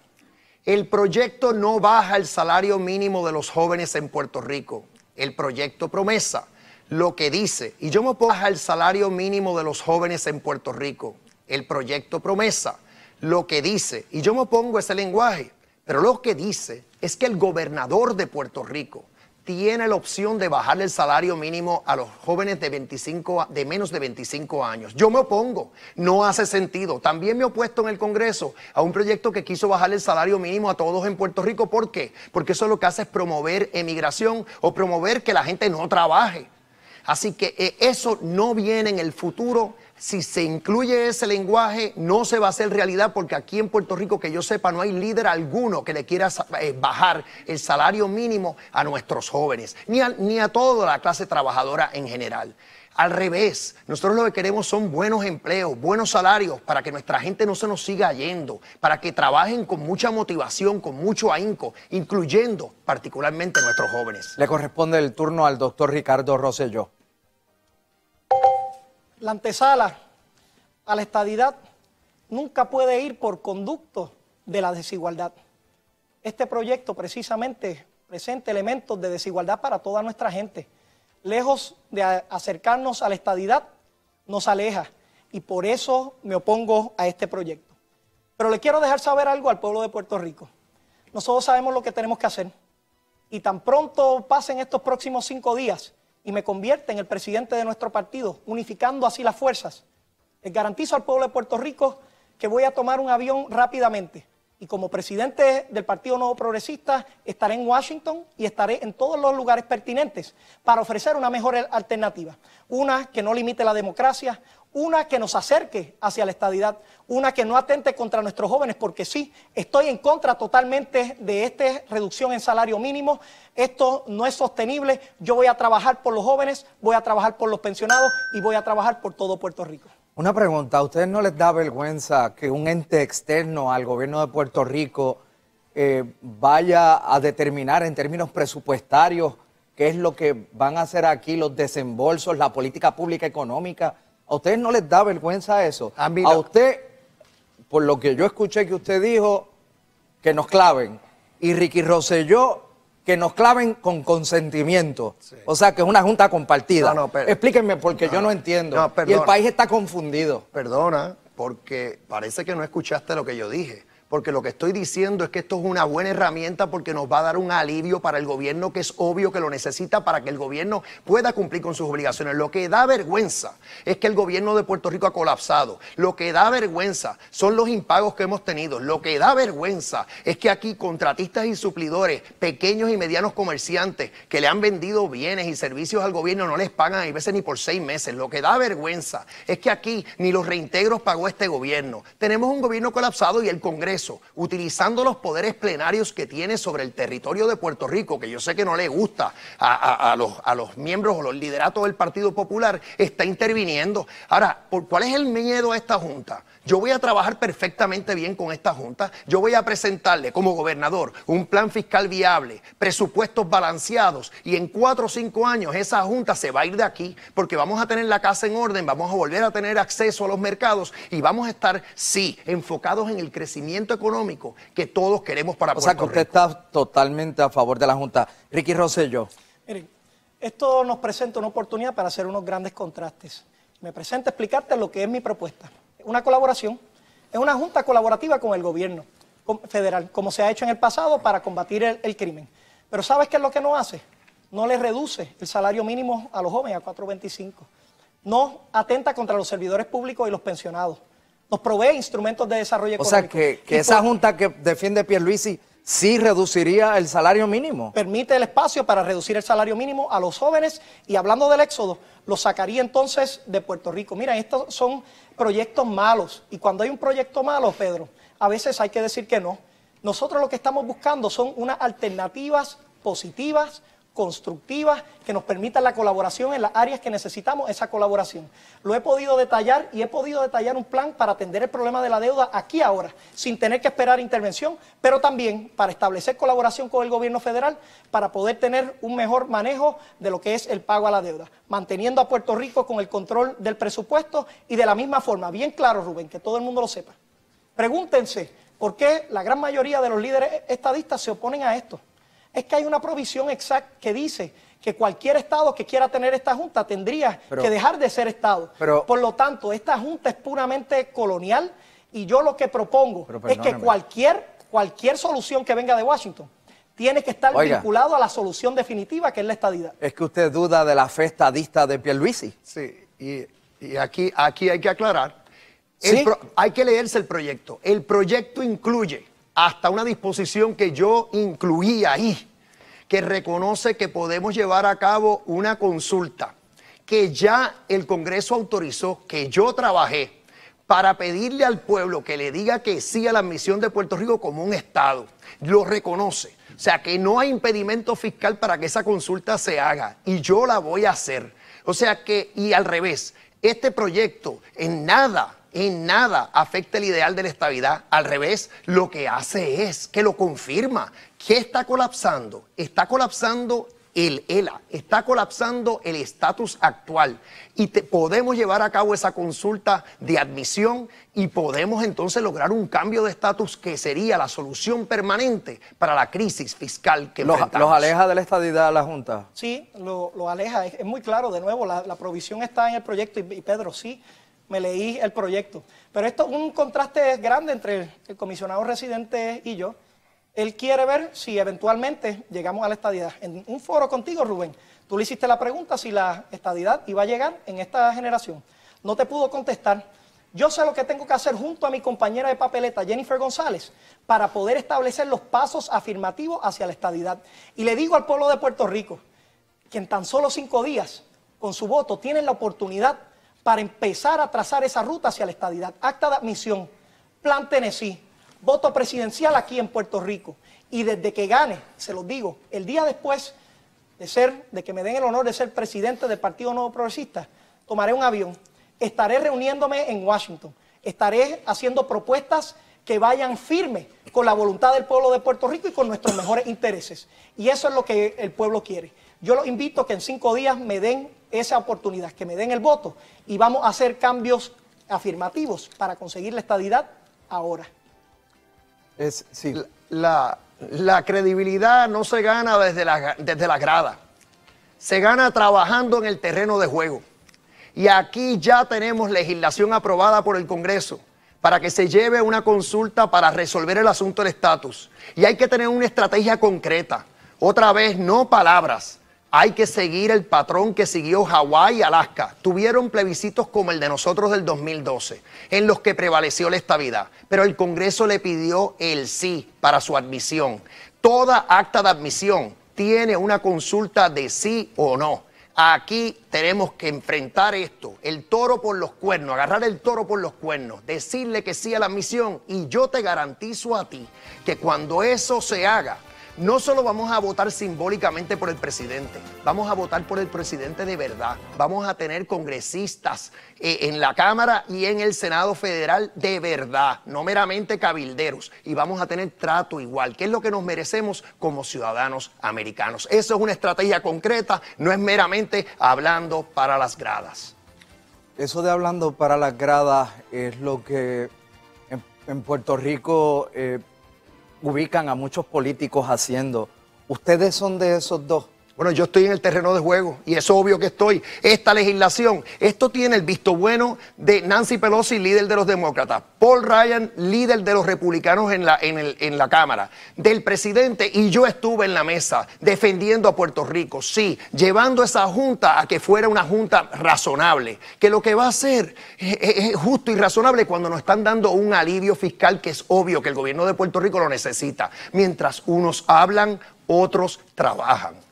Speaker 3: El proyecto no baja el salario mínimo de los jóvenes en Puerto Rico. El proyecto promesa lo que dice, y yo me pongo baja el salario mínimo de los jóvenes en Puerto Rico. El proyecto promesa lo que dice, y yo me pongo ese lenguaje, pero lo que dice es que el gobernador de Puerto Rico tiene la opción de bajarle el salario mínimo a los jóvenes de, 25, de menos de 25 años. Yo me opongo, no hace sentido. También me he opuesto en el Congreso a un proyecto que quiso bajarle el salario mínimo a todos en Puerto Rico. ¿Por qué? Porque eso lo que hace es promover emigración o promover que la gente no trabaje. Así que eh, eso no viene en el futuro si se incluye ese lenguaje, no se va a hacer realidad porque aquí en Puerto Rico, que yo sepa, no hay líder alguno que le quiera eh, bajar el salario mínimo a nuestros jóvenes, ni a, ni a toda la clase trabajadora en general. Al revés, nosotros lo que queremos son buenos empleos, buenos salarios para que nuestra gente no se nos siga yendo, para que trabajen con mucha motivación, con mucho ahínco, incluyendo particularmente nuestros jóvenes.
Speaker 1: Le corresponde el turno al doctor Ricardo Rosselló
Speaker 2: la antesala a la estadidad nunca puede ir por conducto de la desigualdad. Este proyecto precisamente presenta elementos de desigualdad para toda nuestra gente. Lejos de acercarnos a la estadidad, nos aleja y por eso me opongo a este proyecto. Pero le quiero dejar saber algo al pueblo de Puerto Rico. Nosotros sabemos lo que tenemos que hacer y tan pronto pasen estos próximos cinco días, y me convierte en el presidente de nuestro partido, unificando así las fuerzas. Les garantizo al pueblo de Puerto Rico que voy a tomar un avión rápidamente. Y como presidente del Partido Nuevo Progresista estaré en Washington y estaré en todos los lugares pertinentes para ofrecer una mejor alternativa. Una que no limite la democracia, una que nos acerque hacia la estadidad, una que no atente contra nuestros jóvenes, porque sí, estoy en contra totalmente de esta reducción en salario mínimo, esto no es sostenible, yo voy a trabajar por los jóvenes, voy a trabajar por los pensionados y voy a trabajar por todo Puerto Rico.
Speaker 1: Una pregunta, ¿a ustedes no les da vergüenza que un ente externo al gobierno de Puerto Rico eh, vaya a determinar en términos presupuestarios qué es lo que van a hacer aquí los desembolsos, la política pública económica? ¿A ustedes no les da vergüenza eso? A, usted, por lo que yo escuché que usted dijo, que nos claven. Y Ricky Rosselló, que nos claven con consentimiento. O sea, que es una junta compartida. Explíquenme, porque yo no entiendo. y el país está confundido.
Speaker 3: Perdona, porque parece que no escuchaste lo que yo dije porque lo que estoy diciendo es que esto es una buena herramienta porque nos va a dar un alivio para el gobierno que es obvio que lo necesita para que el gobierno pueda cumplir con sus obligaciones. Lo que da vergüenza es que el gobierno de Puerto Rico ha colapsado. Lo que da vergüenza son los impagos que hemos tenido. Lo que da vergüenza es que aquí contratistas y suplidores, pequeños y medianos comerciantes que le han vendido bienes y servicios al gobierno no les pagan a veces ni por seis meses. Lo que da vergüenza es que aquí ni los reintegros pagó este gobierno. Tenemos un gobierno colapsado y el Congreso utilizando los poderes plenarios que tiene sobre el territorio de Puerto Rico, que yo sé que no le gusta a, los, a los, miembros o los lideratos del Partido Popular, está interviniendo. Ahora, ¿cuál es el miedo a esta Junta? Yo voy a trabajar perfectamente bien con esta Junta. Yo voy a presentarle como gobernador un plan fiscal viable, presupuestos balanceados y en cuatro o cinco años esa Junta se va a ir de aquí porque vamos a tener la casa en orden, vamos a volver a tener acceso a los mercados y vamos a estar, sí, enfocados en el crecimiento económico que todos queremos para
Speaker 1: o sea, que usted está totalmente a favor de la Junta. Ricky Rosselló.
Speaker 2: Miren, Esto nos presenta una oportunidad para hacer unos grandes contrastes. Me presenta explicarte lo que es mi propuesta. Una colaboración, es una junta colaborativa con el gobierno federal, como se ha hecho en el pasado para combatir el, el crimen. Pero ¿sabes qué es lo que no hace? No le reduce el salario mínimo a los jóvenes a 4.25. No atenta contra los servidores públicos y los pensionados. Nos provee instrumentos de desarrollo económico.
Speaker 1: O sea, que, que esa junta que defiende Pierluisi sí reduciría el salario mínimo.
Speaker 2: Permite el espacio para reducir el salario mínimo a los jóvenes y hablando del éxodo, lo sacaría entonces de Puerto Rico. Mira, estos son proyectos malos y cuando hay un proyecto malo, Pedro, a veces hay que decir que no. Nosotros lo que estamos buscando son unas alternativas positivas, constructivas que nos permitan la colaboración en las áreas que necesitamos esa colaboración. Lo he podido detallar y he podido detallar un plan para atender el problema de la deuda aquí ahora, sin tener que esperar intervención, pero también para establecer colaboración con el gobierno federal para poder tener un mejor manejo de lo que es el pago a la deuda, manteniendo a Puerto Rico con el control del presupuesto y de la misma forma, bien claro Rubén, que todo el mundo lo sepa. Pregúntense por qué la gran mayoría de los líderes estadistas se oponen a esto es que hay una provisión exacta que dice que cualquier Estado que quiera tener esta Junta tendría que dejar de ser Estado. Por lo tanto, esta Junta es puramente colonial y yo lo que propongo es que cualquier, cualquier solución que venga de Washington tiene que estar vinculado a la solución definitiva que es la estadidad.
Speaker 1: Es que usted duda de la fe estadista de Pierluisi.
Speaker 3: Sí, y, aquí, aquí hay que aclarar, hay que leerse el proyecto. El proyecto incluye hasta una disposición que yo incluí ahí, que reconoce que podemos llevar a cabo una consulta que ya el Congreso autorizó, que yo trabajé para pedirle al pueblo que le diga que sí a la admisión de Puerto Rico como un Estado. Lo reconoce. O sea que no hay impedimento fiscal para que esa consulta se haga y yo la voy a hacer. O sea que, y al revés, este proyecto en nada en nada afecta el ideal de la estabilidad. Al revés, lo que hace es que lo confirma. ¿Qué está colapsando? Está colapsando el ELA, está colapsando el estatus actual y podemos llevar a cabo esa consulta de admisión y podemos entonces lograr un cambio de estatus que sería la solución permanente para la crisis fiscal que
Speaker 1: los, ¿Los aleja de la estadidad la Junta?
Speaker 2: Sí, lo, aleja. Es, muy claro, de nuevo, la, provisión está en el proyecto y Pedro, sí, me leí el proyecto. Pero esto es un contraste grande entre el comisionado residente y yo. Él quiere ver si eventualmente llegamos a la estadidad. En un foro contigo, Rubén, tú le hiciste la pregunta si la estadidad iba a llegar en esta generación. No te pudo contestar. Yo sé lo que tengo que hacer junto a mi compañera de papeleta, Jennifer González, para poder establecer los pasos afirmativos hacia la estadidad. Y le digo al pueblo de Puerto Rico que en tan solo cinco días, con su voto, tienen la oportunidad para empezar a trazar esa ruta hacia la estadidad. Acta de admisión, Plan Tennessee, voto presidencial aquí en Puerto Rico. Y desde que gane, se los digo, el día después de ser, de que me den el honor de ser presidente del Partido Nuevo Progresista, tomaré un avión, estaré reuniéndome en Washington, estaré haciendo propuestas que vayan firmes con la voluntad del pueblo de Puerto Rico y con nuestros mejores intereses. Y eso es lo que el pueblo quiere. Yo los invito a que en cinco días me den esa oportunidad, que me den el voto y vamos a hacer cambios afirmativos para conseguir la estadidad ahora.
Speaker 3: Es, la, credibilidad no se gana desde la, desde la grada, se gana trabajando en el terreno de juego. Y aquí ya tenemos legislación aprobada por el Congreso para que se lleve una consulta para resolver el asunto del estatus. Y hay que tener una estrategia concreta. Otra vez, no palabras, hay que seguir el patrón que siguió Hawái y Alaska. Tuvieron plebiscitos como el de nosotros del 2012, en los que prevaleció la estabilidad, pero el Congreso le pidió el sí para su admisión. Toda acta de admisión tiene una consulta de sí o no. Aquí tenemos que enfrentar esto, el toro por los cuernos, agarrar el toro por los cuernos, decirle que sí a la admisión y yo te garantizo a ti que cuando eso se haga, no solo vamos a votar simbólicamente por el presidente, vamos a votar por el presidente de verdad. Vamos a tener congresistas eh, en la Cámara y en el Senado Federal de verdad, no meramente cabilderos. Y vamos a tener trato igual, que es lo que nos merecemos como ciudadanos americanos. Eso es una estrategia concreta, no es meramente hablando para las gradas.
Speaker 1: Eso de hablando para las gradas es lo que en, Puerto Rico... Eh, ubican a muchos políticos haciendo. ¿Ustedes son de esos dos?
Speaker 3: Bueno, yo estoy en el terreno de juego y es obvio que estoy. Esta legislación, esto tiene el visto bueno de Nancy Pelosi, líder de los demócratas, Paul Ryan, líder de los republicanos en la, en, el, en la Cámara, del presidente, y yo estuve en la mesa defendiendo a Puerto Rico, sí, llevando esa junta a que fuera una junta razonable, que lo que va a ser es, justo y razonable cuando nos están dando un alivio fiscal que es obvio que el gobierno de Puerto Rico lo necesita. Mientras unos hablan, otros trabajan.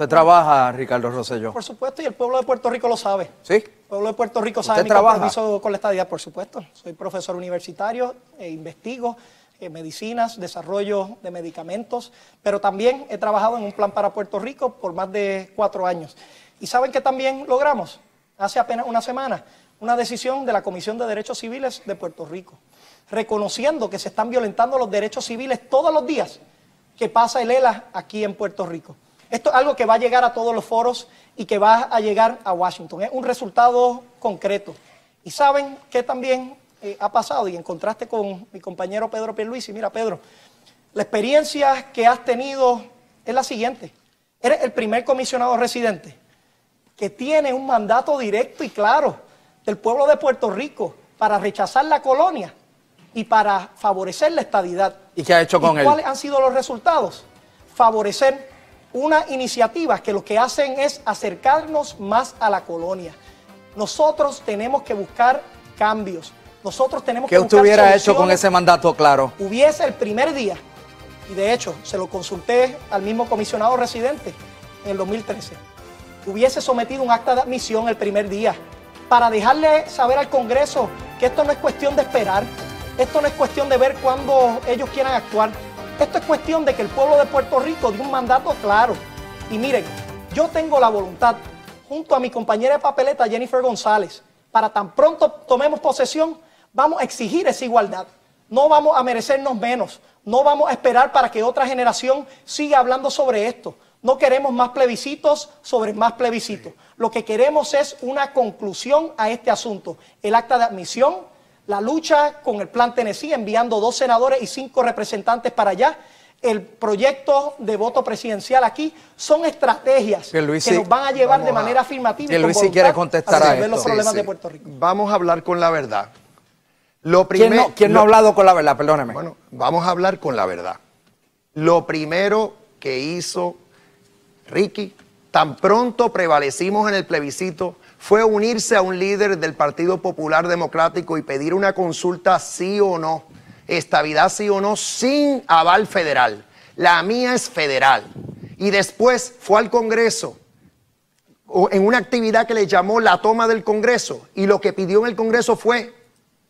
Speaker 1: ¿Usted trabaja, Ricardo Rosselló?
Speaker 2: Por supuesto, y el pueblo de Puerto Rico lo sabe.
Speaker 1: ¿Sí?
Speaker 2: El pueblo de Puerto Rico sabe mi
Speaker 1: trabaja?
Speaker 2: compromiso con la estadía, por supuesto. Soy profesor universitario e investigo en medicinas, desarrollo de medicamentos, pero también he trabajado en un plan para Puerto Rico por más de cuatro años. ¿Y saben que también logramos? Hace apenas una semana, una decisión de la Comisión de Derechos Civiles de Puerto Rico, reconociendo que se están violentando los derechos civiles todos los días que pasa el ELA aquí en Puerto Rico. Esto es algo que va a llegar a todos los foros y que va a llegar a Washington. Es un resultado concreto. Y saben que también eh, ha pasado, y en contraste con mi compañero Pedro Pierluisi, mira Pedro, la experiencia que has tenido es la siguiente. Eres el primer comisionado residente que tiene un mandato directo y claro del pueblo de Puerto Rico para rechazar la colonia y para favorecer la estadidad.
Speaker 1: ¿Y qué ha hecho con él?
Speaker 2: ¿Cuáles han sido los resultados? Favorecer unas iniciativas que lo que hacen es acercarnos más a la colonia. Nosotros tenemos que buscar cambios. Nosotros tenemos
Speaker 1: ¿Qué
Speaker 2: que
Speaker 1: usted hubiera hecho con ese mandato claro?
Speaker 2: Hubiese el primer día, y de hecho se lo consulté al mismo comisionado residente en el 2013, hubiese sometido un acta de admisión el primer día para dejarle saber al Congreso que esto no es cuestión de esperar, esto no es cuestión de ver cuándo ellos quieran actuar, esto es cuestión de que el pueblo de Puerto Rico dio un mandato claro. Y miren, yo tengo la voluntad, junto a mi compañera de papeleta Jennifer González, para tan pronto tomemos posesión, vamos a exigir esa igualdad. No vamos a merecernos menos. No vamos a esperar para que otra generación siga hablando sobre esto. No queremos más plebiscitos sobre más plebiscitos. Lo que queremos es una conclusión a este asunto. El acta de admisión, la lucha con el Plan Tennessee, enviando dos senadores y cinco representantes para allá. El proyecto de voto presidencial aquí son estrategias que nos van a llevar de
Speaker 3: a-
Speaker 2: manera afirmativa y con
Speaker 1: quiere contestar a
Speaker 2: resolver
Speaker 1: esto.
Speaker 2: los problemas
Speaker 3: Sí,
Speaker 2: de. Puerto Rico.
Speaker 3: Vamos a hablar con la verdad. Lo
Speaker 1: ¿Quién no, quién no ha hablado con la verdad? Perdóneme.
Speaker 3: Bueno, vamos a hablar con la verdad. Lo primero que hizo Ricky, tan pronto prevalecimos en el plebiscito, fue unirse a un líder del Partido Popular Democrático y pedir una consulta sí o no, estabilidad sí o no, sin aval federal. La mía es federal. Y después fue al Congreso en una actividad que le llamó la toma del Congreso y lo que pidió en el Congreso fue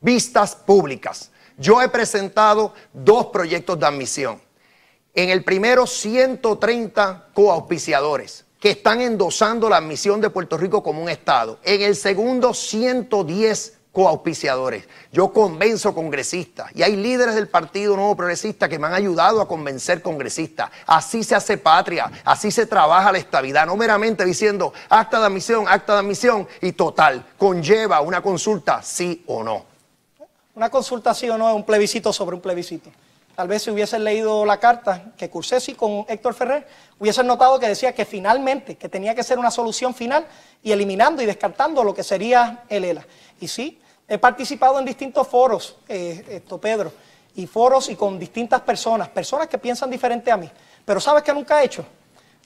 Speaker 3: vistas públicas. Yo he presentado dos proyectos de admisión. En el primero, 130 coauspiciadores que están endosando la admisión de Puerto Rico como un Estado. En el segundo, 110 coauspiciadores. Yo convenzo congresistas y hay líderes del Partido Nuevo Progresista que me han ayudado a convencer congresistas. Así se hace patria, así se trabaja la estabilidad, no meramente diciendo acta de admisión, acta de admisión y total, conlleva una consulta sí o no.
Speaker 2: Una consulta sí o no es un plebiscito sobre un plebiscito. Tal vez si hubiesen leído la carta que cursé sí con Héctor Ferrer, hubiesen notado que decía que finalmente, que tenía que ser una solución final y eliminando y descartando lo que sería el ELA. Y sí, he participado en distintos foros, eh, esto Pedro, y foros y con distintas personas, personas que piensan diferente a mí. Pero ¿sabes qué nunca he hecho?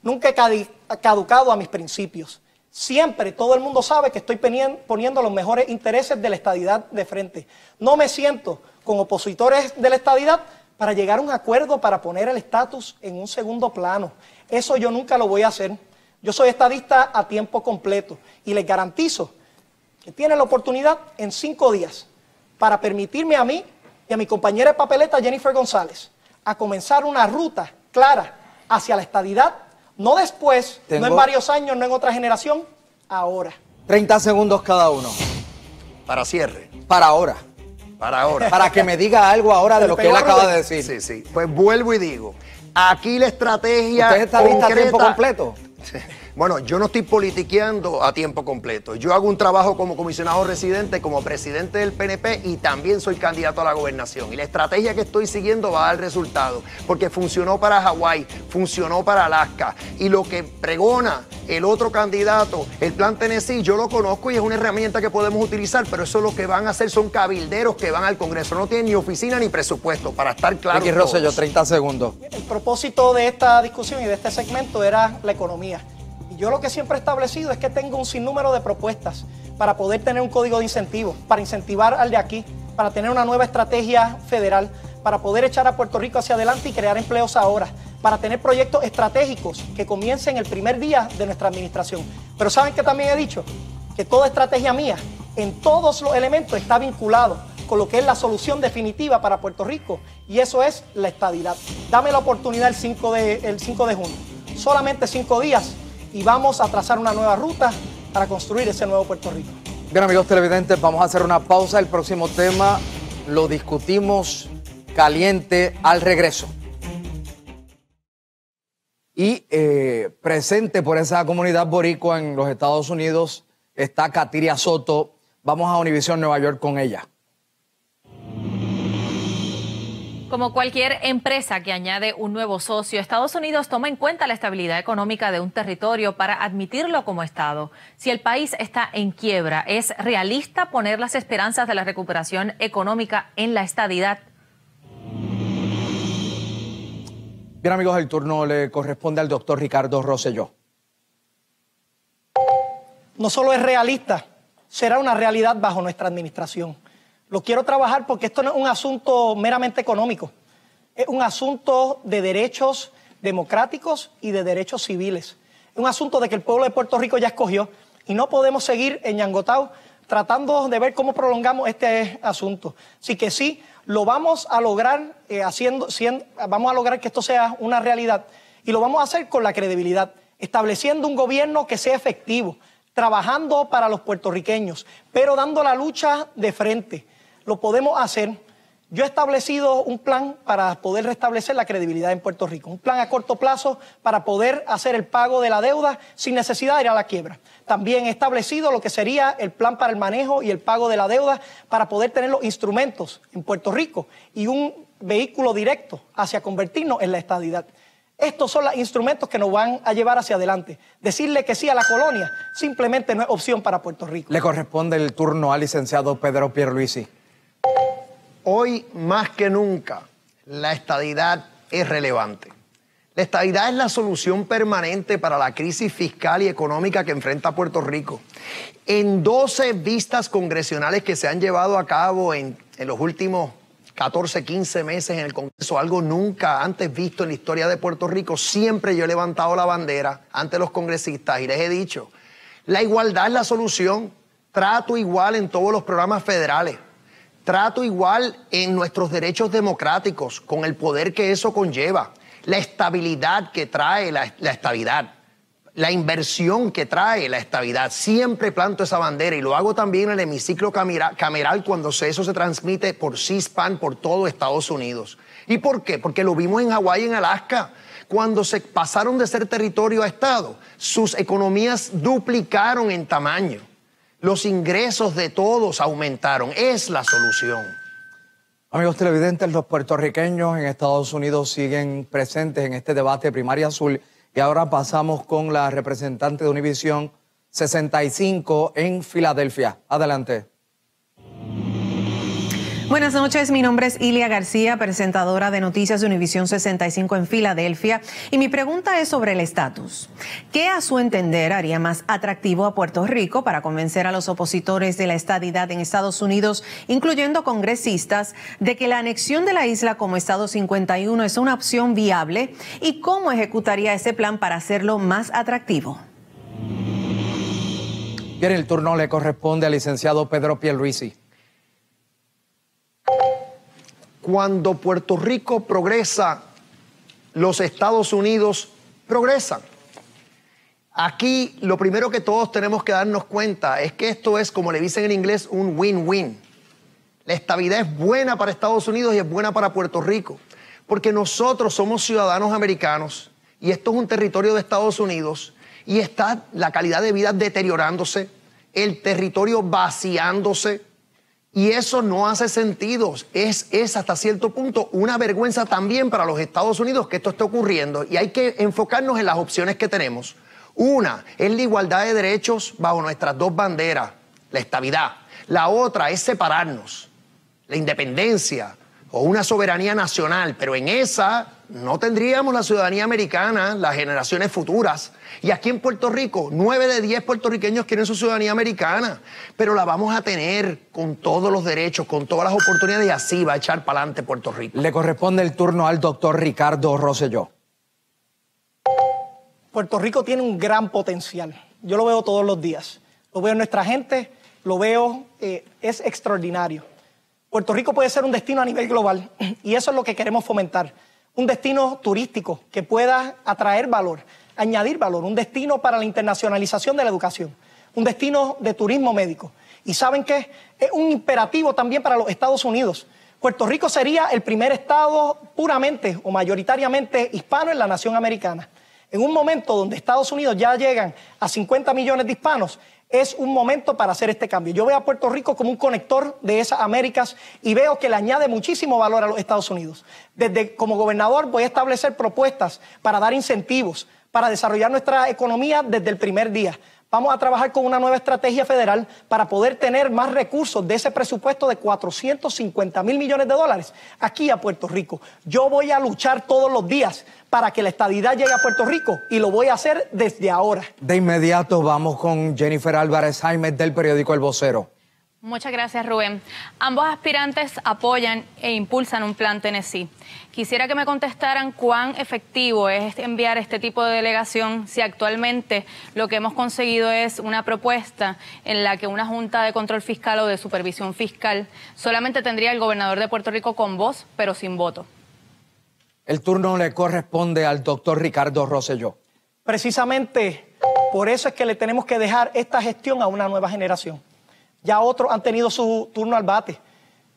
Speaker 2: Nunca he caducado a mis principios. Siempre todo el mundo sabe que estoy poniendo los mejores intereses de la estadidad de frente. No me siento con opositores de la estadidad para llegar a un acuerdo para poner el estatus en un segundo plano. Eso yo nunca lo voy a hacer. Yo soy estadista a tiempo completo y les garantizo que tienen la oportunidad en cinco días para permitirme a mí y a mi compañera de papeleta Jennifer González a comenzar una ruta clara hacia la estadidad, no después, no en varios años, no en otra generación, ahora.
Speaker 1: 30 segundos cada uno.
Speaker 3: Para cierre,
Speaker 1: Para ahora.
Speaker 3: Para ahora.
Speaker 1: Para que me diga algo ahora de lo que él acaba de decir.
Speaker 3: Sí, sí. Pues vuelvo y digo, aquí la estrategia
Speaker 1: ¿Usted está lista a tiempo completo? [laughs]
Speaker 3: Bueno, yo no estoy politiqueando a tiempo completo. Yo hago un trabajo como comisionado residente, como presidente del PNP y también soy candidato a la gobernación. Y la estrategia que estoy siguiendo va a dar resultado, porque funcionó para Hawái, funcionó para Alaska. Y lo que pregona el otro candidato, el plan Tennessee, yo lo conozco y es una herramienta que podemos utilizar, pero eso lo que van a hacer son cabilderos que van al Congreso. No tienen ni oficina ni presupuesto, para estar claro.
Speaker 1: Ricky Rosselló, 30 segundos.
Speaker 2: El propósito de esta discusión y de este segmento era la economía. Yo lo que siempre he establecido es que tengo un sinnúmero de propuestas para poder tener un código de incentivos, para incentivar al de aquí, para tener una nueva estrategia federal, para poder echar a Puerto Rico hacia adelante y crear empleos ahora, para tener proyectos estratégicos que comiencen el primer día de nuestra administración. Pero ¿saben que también he dicho? Que toda estrategia mía, en todos los elementos, está vinculado con lo que es la solución definitiva para Puerto Rico y eso es la estabilidad. Dame la oportunidad el 5 de, el 5 de junio. Solamente cinco días y vamos a trazar una nueva ruta para construir ese nuevo Puerto Rico.
Speaker 1: Bien, amigos televidentes, vamos a hacer una pausa. El próximo tema lo discutimos caliente al regreso. Y eh, presente por esa comunidad boricua en los Estados Unidos está Katiria Soto. Vamos a Univision Nueva York con ella.
Speaker 4: Como cualquier empresa que añade un nuevo socio, Estados Unidos toma en cuenta la estabilidad económica de un territorio para admitirlo como Estado. Si el país está en quiebra, ¿es realista poner las esperanzas de la recuperación económica en la estadidad?
Speaker 1: Bien amigos, el turno le corresponde al doctor Ricardo Rosselló.
Speaker 2: No solo es realista, será una realidad bajo nuestra administración. Lo quiero trabajar porque esto no es un asunto meramente económico, es un asunto de derechos democráticos y de derechos civiles. Es un asunto de que el pueblo de Puerto Rico ya escogió y no podemos seguir en Yangotau tratando de ver cómo prolongamos este asunto. Así que sí, lo vamos a lograr eh, haciendo, vamos a lograr que esto sea una realidad y lo vamos a hacer con la credibilidad, estableciendo un gobierno que sea efectivo, trabajando para los puertorriqueños, pero dando la lucha de frente lo podemos hacer. Yo he establecido un plan para poder restablecer la credibilidad en Puerto Rico, un plan a corto plazo para poder hacer el pago de la deuda sin necesidad de ir a la quiebra. También he establecido lo que sería el plan para el manejo y el pago de la deuda para poder tener los instrumentos en Puerto Rico y un vehículo directo hacia convertirnos en la estadidad. Estos son los instrumentos que nos van a llevar hacia adelante. Decirle que sí a la colonia simplemente no es opción para Puerto Rico.
Speaker 1: Le corresponde el turno al licenciado Pedro Pierluisi.
Speaker 3: Hoy más que nunca la estadidad es relevante. La estadidad es la solución permanente para la crisis fiscal y económica que enfrenta Puerto Rico. En 12 vistas congresionales que se han llevado a cabo en, los últimos 14, 15 meses en el Congreso, algo nunca antes visto en la historia de Puerto Rico, siempre yo he levantado la bandera ante los congresistas y les he dicho, la igualdad es la solución, trato igual en todos los programas federales trato igual en nuestros derechos democráticos, con el poder que eso conlleva, la estabilidad que trae la, estabilidad, la inversión que trae la estabilidad. Siempre planto esa bandera y lo hago también en el hemiciclo cameral cuando eso se transmite por CISPAN por todo Estados Unidos. ¿Y por qué? Porque lo vimos en Hawái en Alaska. Cuando se pasaron de ser territorio a Estado, sus economías duplicaron en tamaño. Los ingresos de todos aumentaron. Es la solución.
Speaker 1: Amigos televidentes, los puertorriqueños en Estados Unidos siguen presentes en este debate primaria azul y ahora pasamos con la representante de Univisión 65 en Filadelfia. Adelante.
Speaker 9: Buenas noches, mi nombre es Ilia García, presentadora de Noticias de Univisión 65 en Filadelfia, y mi pregunta es sobre el estatus. ¿Qué a su entender haría más atractivo a Puerto Rico para convencer a los opositores de la estadidad en Estados Unidos, incluyendo congresistas, de que la anexión de la isla como Estado 51 es una opción viable? ¿Y cómo ejecutaría ese plan para hacerlo más atractivo?
Speaker 1: Bien, el turno le corresponde al licenciado Pedro Pierluisi.
Speaker 3: Cuando Puerto Rico progresa, los Estados Unidos progresan. Aquí lo primero que todos tenemos que darnos cuenta es que esto es, como le dicen en inglés, un win-win. La estabilidad es buena para Estados Unidos y es buena para Puerto Rico, porque nosotros somos ciudadanos americanos y esto es un territorio de Estados Unidos y está la calidad de vida deteriorándose, el territorio vaciándose. Y eso no hace sentido. Es, es hasta cierto punto una vergüenza también para los Estados Unidos que esto esté ocurriendo. Y hay que enfocarnos en las opciones que tenemos. Una es la igualdad de derechos bajo nuestras dos banderas, la estabilidad. La otra es separarnos, la independencia o una soberanía nacional, pero en esa no tendríamos la ciudadanía americana, las generaciones futuras. Y aquí en Puerto Rico, nueve de diez puertorriqueños quieren su ciudadanía americana, pero la vamos a tener con todos los derechos, con todas las oportunidades y así va a echar para adelante Puerto Rico.
Speaker 1: Le corresponde el turno al doctor Ricardo Rosselló.
Speaker 2: Puerto Rico tiene un gran potencial. Yo lo veo todos los días. Lo veo en nuestra gente, lo veo, eh, es extraordinario. Puerto Rico puede ser un destino a nivel global y eso es lo que queremos fomentar. Un destino turístico que pueda atraer valor, añadir valor, un destino para la internacionalización de la educación, un destino de turismo médico. Y saben qué? Es un imperativo también para los Estados Unidos. Puerto Rico sería el primer estado puramente o mayoritariamente hispano en la nación americana. En un momento donde Estados Unidos ya llegan a 50 millones de hispanos, es un momento para hacer este cambio. Yo veo a Puerto Rico como un conector de esas Américas y veo que le añade muchísimo valor a los Estados Unidos. Desde como gobernador voy a establecer propuestas para dar incentivos, para desarrollar nuestra economía desde el primer día. Vamos a trabajar con una nueva estrategia federal para poder tener más recursos de ese presupuesto de 450 mil millones de dólares aquí a Puerto Rico. Yo voy a luchar todos los días para que la estadidad llegue a Puerto Rico y lo voy a hacer desde ahora.
Speaker 1: De inmediato vamos con Jennifer Álvarez Jaime del periódico El Vocero.
Speaker 5: Muchas gracias, Rubén. Ambos aspirantes apoyan e impulsan un plan Tennessee. Quisiera que me contestaran cuán efectivo es enviar este tipo de delegación si actualmente lo que hemos conseguido es una propuesta en la que una Junta de Control Fiscal o de Supervisión Fiscal solamente tendría el gobernador de Puerto Rico con voz, pero sin voto.
Speaker 1: El turno le corresponde al doctor Ricardo Rosselló.
Speaker 2: Precisamente por eso es que le tenemos que dejar esta gestión a una nueva generación. Ya otros han tenido su turno al bate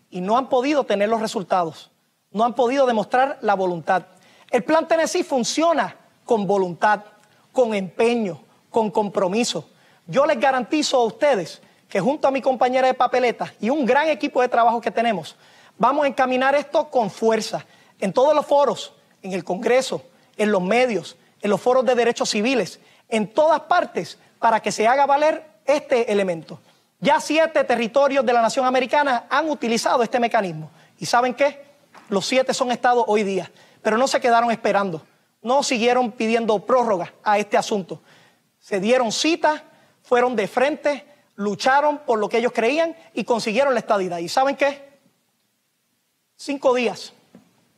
Speaker 2: y no han podido tener los resultados, no han podido demostrar la voluntad. El plan Tennessee funciona con voluntad, con empeño, con compromiso. Yo les garantizo a ustedes que junto a mi compañera de papeleta y un gran equipo de trabajo que tenemos, vamos a encaminar esto con fuerza en todos los foros, en el Congreso, en los medios, en los foros de derechos civiles, en todas partes, para que se haga valer este elemento. Ya siete territorios de la nación americana han utilizado este mecanismo. ¿Y saben qué? Los siete son estados hoy día, pero no se quedaron esperando, no siguieron pidiendo prórroga a este asunto. Se dieron cita, fueron de frente, lucharon por lo que ellos creían y consiguieron la estadidad. ¿Y saben qué? Cinco días,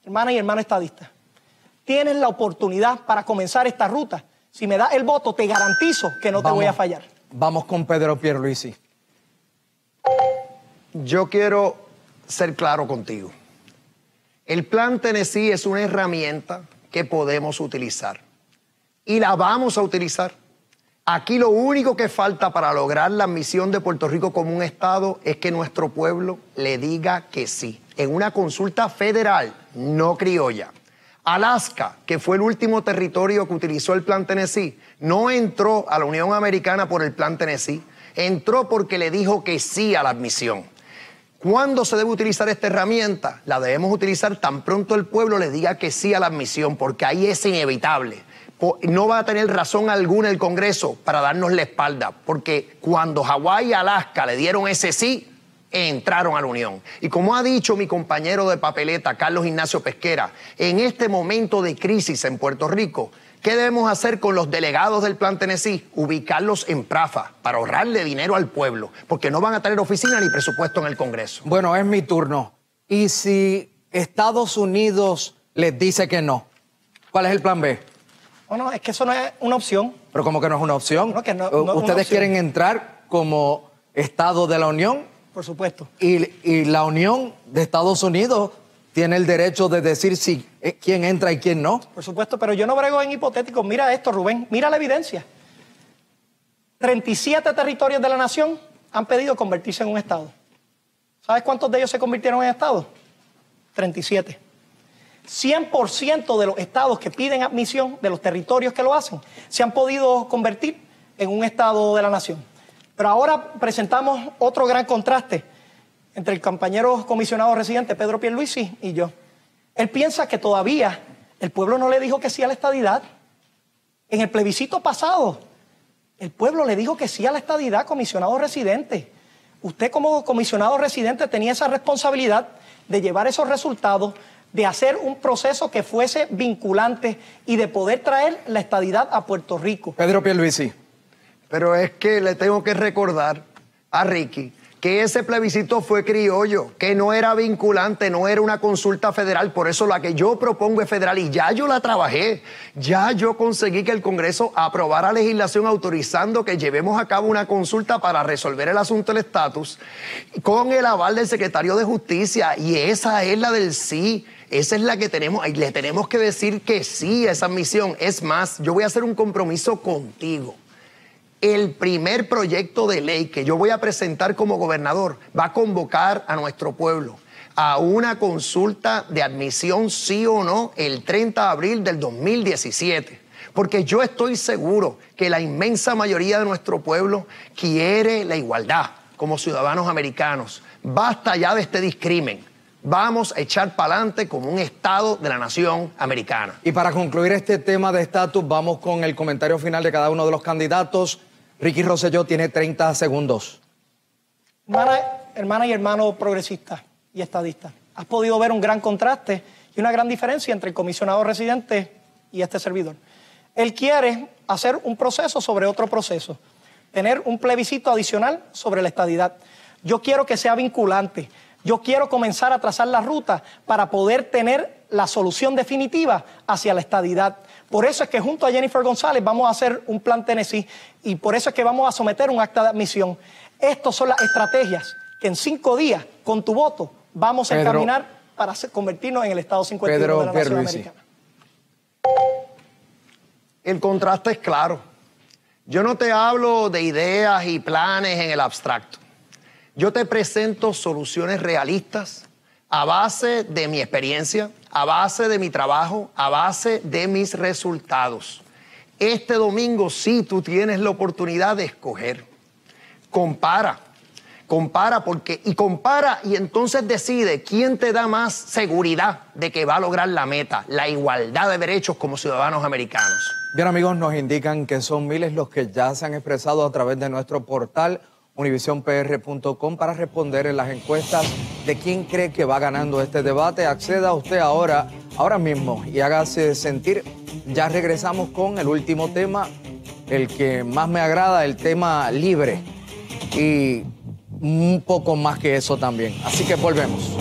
Speaker 2: hermana y hermano estadista, tienes la oportunidad para comenzar esta ruta. Si me das el voto, te garantizo que no te voy a fallar.
Speaker 1: Vamos con Pedro Pierluisi.
Speaker 3: Yo quiero ser claro contigo. El plan Tennessee es una herramienta que podemos utilizar y la vamos a utilizar. Aquí lo único que falta para lograr la misión de Puerto Rico como un Estado es que nuestro pueblo le diga que sí, en una consulta federal, no criolla. Alaska, que fue el último territorio que utilizó el plan Tennessee, no entró a la Unión Americana por el plan Tennessee, entró porque le dijo que sí a la admisión. ¿Cuándo se debe utilizar esta herramienta? La debemos utilizar tan pronto el pueblo le diga que sí a la admisión, porque ahí es inevitable. No va a tener razón alguna el Congreso para darnos la espalda, porque cuando Hawái y Alaska le dieron ese sí, entraron a la Unión. Y como ha dicho mi compañero de papeleta, Carlos Ignacio Pesquera, en este momento de crisis en Puerto Rico, ¿Qué debemos hacer con los delegados del Plan Tennessee? Ubicarlos en Prafa para ahorrarle dinero al pueblo, porque no van a tener oficina ni presupuesto en el Congreso.
Speaker 1: Bueno, es mi turno. ¿Y si Estados Unidos les dice que no? ¿Cuál es el plan B?
Speaker 2: Bueno, es que eso no es una opción.
Speaker 1: ¿Pero cómo que no es una opción? ¿Ustedes quieren entrar como Estado de la Unión?
Speaker 2: Por supuesto.
Speaker 1: Y, y la Unión de Estados Unidos tiene el derecho de decir si eh, quién entra y quién no.
Speaker 2: Por supuesto, pero yo no brego en hipotéticos. Mira esto, Rubén, mira la evidencia. 37 territorios de la nación han pedido convertirse en un Estado. ¿Sabes cuántos de ellos se convirtieron en Estado? 37. 100% de los estados que piden admisión, de los territorios que lo hacen, se han podido convertir en un estado de la nación. Pero ahora presentamos otro gran contraste entre el compañero comisionado residente Pedro Pierluisi y yo. Él piensa que todavía el pueblo no le dijo que sí a la estadidad. En el plebiscito pasado, el pueblo le dijo que sí a la estadidad, comisionado residente. Usted como comisionado residente tenía esa responsabilidad de llevar esos resultados, de hacer un proceso que fuese vinculante y de poder traer la estadidad a Puerto Rico.
Speaker 1: Pedro Pierluisi.
Speaker 3: Pero es que le tengo que recordar a Ricky que ese plebiscito fue criollo, que no era vinculante, no era una consulta federal, por eso la que yo propongo es federal. Y ya yo la trabajé, ya yo conseguí que el Congreso aprobara legislación autorizando que llevemos a cabo una consulta para resolver el asunto del estatus con el aval del secretario de Justicia. Y esa es la del sí. Esa es la que tenemos, y le tenemos que decir que sí a esa misión. Es más, yo voy a hacer un compromiso contigo el primer proyecto de ley que yo voy a presentar como gobernador va a convocar a nuestro pueblo a una consulta de admisión sí o no el 30 de abril del 2017. Porque yo estoy seguro que la inmensa mayoría de nuestro pueblo quiere la igualdad como ciudadanos americanos. Basta ya de este discrimen. Vamos a echar para adelante como un Estado de la nación americana.
Speaker 1: Y para concluir este tema de estatus, vamos con el comentario final de cada uno de los candidatos. Ricky Rosselló tiene 30 segundos.
Speaker 2: Hermana, y hermano progresista y estadista, has podido ver un gran contraste y una gran diferencia entre el comisionado residente y este servidor. Él quiere hacer un proceso sobre otro proceso, tener un plebiscito adicional sobre la estadidad. Yo quiero que sea vinculante. Yo quiero comenzar a trazar la ruta para poder tener la solución definitiva hacia la estadidad. Por eso es que junto a Jennifer González vamos a hacer un plan Tennessee y por eso es que vamos a someter un acta de admisión. Estas son las estrategias que en cinco días, con tu voto, vamos a encaminar para convertirnos en el Estado 51 de la Nación Americana.
Speaker 3: El contraste es claro. Yo no te hablo de ideas y planes en el abstracto. Yo te presento soluciones realistas a base de mi experiencia, a base de mi trabajo, a base de mis resultados. Este domingo sí tú tienes la oportunidad de escoger. Compara, compara porque y compara y entonces decide quién te da más seguridad de que va a lograr la meta, la igualdad de derechos como ciudadanos americanos.
Speaker 1: Bien amigos, nos indican que son miles los que ya se han expresado a través de nuestro portal univisionpr.com para responder en las encuestas de quién cree que va ganando este debate. Acceda usted ahora, ahora mismo y hágase sentir. Ya regresamos con el último tema, el que más me agrada, el tema libre. Y un poco más que eso también. Así que volvemos.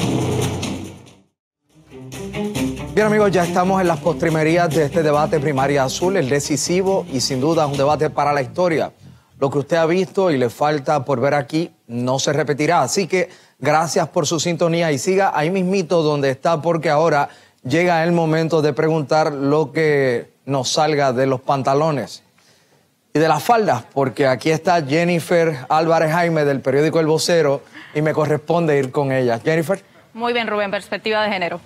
Speaker 1: Bien amigos, ya estamos en las postrimerías de este debate primaria azul, el decisivo y sin duda un debate para la historia. Lo que usted ha visto y le falta por ver aquí no se repetirá. Así que gracias por su sintonía y siga ahí mismito donde está porque ahora llega el momento de preguntar lo que nos salga de los pantalones y de las faldas, porque aquí está Jennifer Álvarez Jaime del periódico El Vocero y me corresponde ir con ella. Jennifer.
Speaker 5: Muy bien, Rubén, perspectiva de género.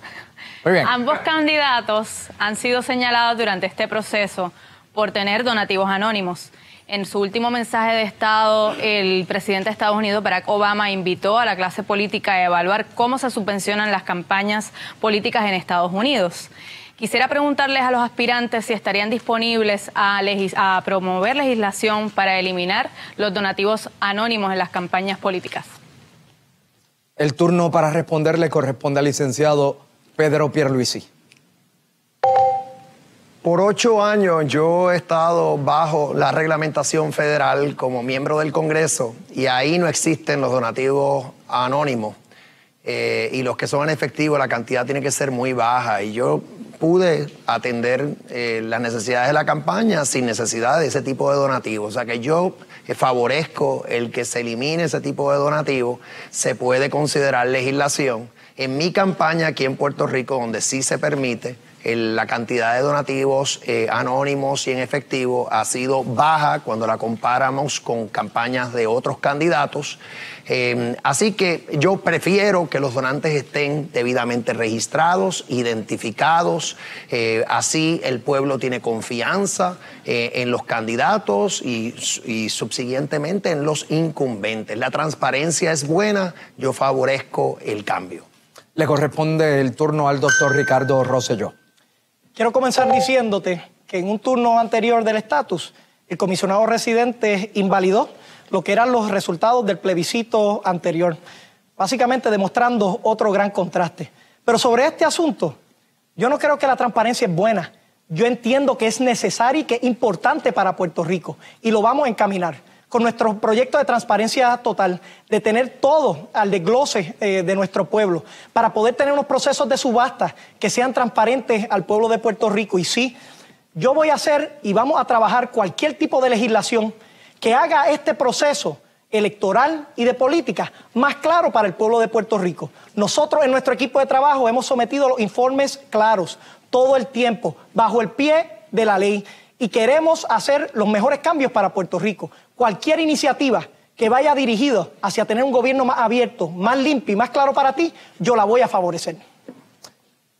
Speaker 1: Muy bien.
Speaker 5: Ambos candidatos han sido señalados durante este proceso por tener donativos anónimos. En su último mensaje de Estado, el presidente de Estados Unidos, Barack Obama, invitó a la clase política a evaluar cómo se subvencionan las campañas políticas en Estados Unidos. Quisiera preguntarles a los aspirantes si estarían disponibles a, a, promover legislación para eliminar los donativos anónimos en las campañas políticas.
Speaker 1: El turno para responderle corresponde al licenciado Pedro Pierluisi.
Speaker 3: Por ocho años yo he estado bajo la reglamentación federal como miembro del Congreso y ahí no existen los donativos anónimos eh, y los que son en efectivo la cantidad tiene que ser muy baja y yo pude atender eh, las necesidades de la campaña sin necesidad de ese tipo de donativos. O sea que yo favorezco el que se elimine ese tipo de donativos, se puede considerar legislación. En mi campaña aquí en Puerto Rico, donde sí se permite, la cantidad de donativos eh, anónimos y en efectivo ha sido baja cuando la comparamos con campañas de otros candidatos. Eh, así que yo prefiero que los donantes estén debidamente registrados, identificados, eh, así el pueblo tiene confianza en los candidatos y, y subsiguientemente en los incumbentes. La transparencia es buena, yo favorezco el cambio.
Speaker 1: Le corresponde el turno al doctor Ricardo Rosselló.
Speaker 2: Quiero comenzar diciéndote que en un turno anterior del estatus, el comisionado residente invalidó lo que eran los resultados del plebiscito anterior, básicamente demostrando otro gran contraste. Pero sobre este asunto, yo no creo que la transparencia es buena. Yo entiendo que es necesaria y que es importante para Puerto Rico y lo vamos a encaminar con nuestro proyecto de transparencia total, de tener todo al desglose eh, de nuestro pueblo, para poder tener unos procesos de subasta que sean transparentes al pueblo de Puerto Rico. Y sí, yo voy a hacer y vamos a trabajar cualquier tipo de legislación que haga este proceso electoral y de política más claro para el pueblo de Puerto Rico. Nosotros en nuestro equipo de trabajo hemos sometido los informes claros todo el tiempo, bajo el pie de la ley y queremos hacer los mejores cambios para Puerto Rico. Cualquier iniciativa que vaya dirigido hacia tener un gobierno más abierto, más limpio y más claro para ti, yo la voy a favorecer.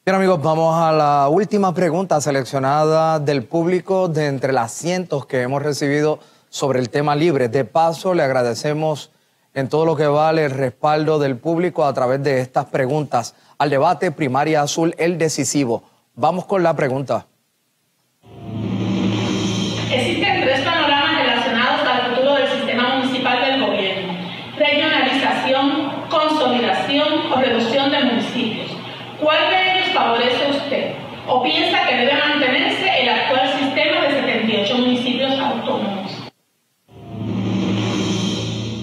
Speaker 1: Bien amigos, vamos a la última pregunta seleccionada del público de entre las cientos que hemos recibido sobre el tema libre. De paso, le agradecemos en todo lo que vale el respaldo del público a través de estas preguntas al debate Primaria Azul, el decisivo. Vamos con la pregunta.
Speaker 10: ¿O piensa que debe mantenerse el actual sistema de 78 municipios autónomos?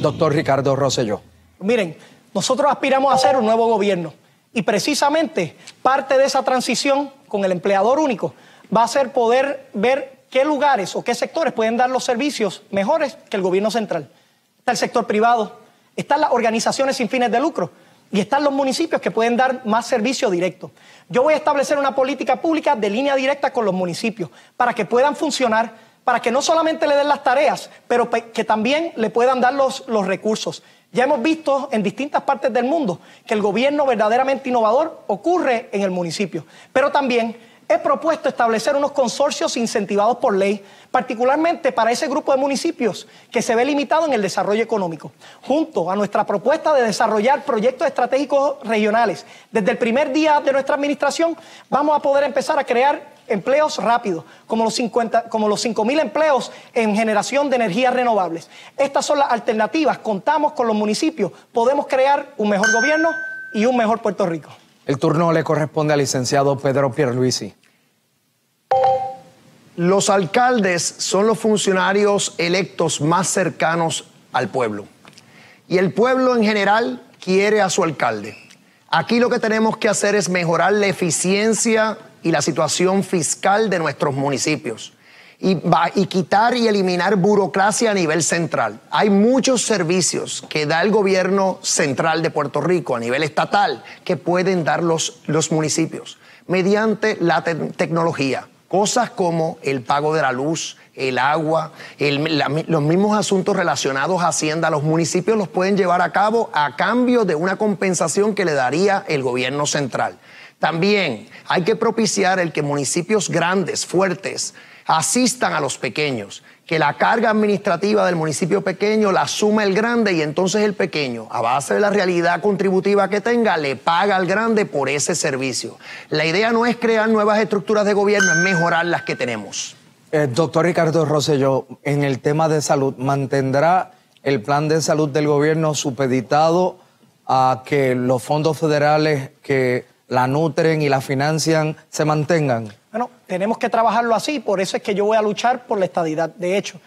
Speaker 1: Doctor Ricardo Rosselló.
Speaker 2: Miren, nosotros aspiramos a hacer un nuevo gobierno y precisamente parte de esa transición con el empleador único va a ser poder ver qué lugares o qué sectores pueden dar los servicios mejores que el gobierno central. Está el sector privado, están las organizaciones sin fines de lucro y están los municipios que pueden dar más servicio directo. Yo voy a establecer una política pública de línea directa con los municipios para que puedan funcionar, para que no solamente le den las tareas, pero que también le puedan dar los, los recursos. Ya hemos visto en distintas partes del mundo que el gobierno verdaderamente innovador ocurre en el municipio, pero también he propuesto establecer unos consorcios incentivados por ley, particularmente para ese grupo de municipios que se ve limitado en el desarrollo económico. Junto a nuestra propuesta de desarrollar proyectos estratégicos regionales, desde el primer día de nuestra administración vamos a poder empezar a crear empleos rápidos, como los, 50, como los 5.000 empleos en generación de energías renovables. Estas son las alternativas. Contamos con los municipios, podemos crear un mejor gobierno y un mejor Puerto Rico.
Speaker 1: El turno le corresponde al licenciado Pedro Pierluisi.
Speaker 3: Los alcaldes son los funcionarios electos más cercanos al pueblo. Y el pueblo en general quiere a su alcalde. Aquí lo que tenemos que hacer es mejorar la eficiencia y la situación fiscal de nuestros municipios y, quitar y eliminar burocracia a nivel central. Hay muchos servicios que da el gobierno central de Puerto Rico a nivel estatal que pueden dar los, los municipios mediante la te tecnología. Cosas como el pago de la luz, el agua, los mismos asuntos relacionados a Hacienda, los municipios los pueden llevar a cabo a cambio de una compensación que le daría el gobierno central. También hay que propiciar el que municipios grandes, fuertes, asistan a los pequeños, que la carga administrativa del municipio pequeño la asume el grande y entonces el pequeño, a base de la realidad contributiva que tenga, le paga al grande por ese servicio. La idea no es crear nuevas estructuras de gobierno, es mejorar las que tenemos.
Speaker 1: Eh, doctor Ricardo Rosselló, en el tema de salud, ¿mantendrá el plan de salud del gobierno supeditado a que los fondos federales que la nutren y la financian se mantengan?
Speaker 2: Bueno, tenemos que trabajarlo así, por eso es que yo voy a luchar por la estadidad. De hecho,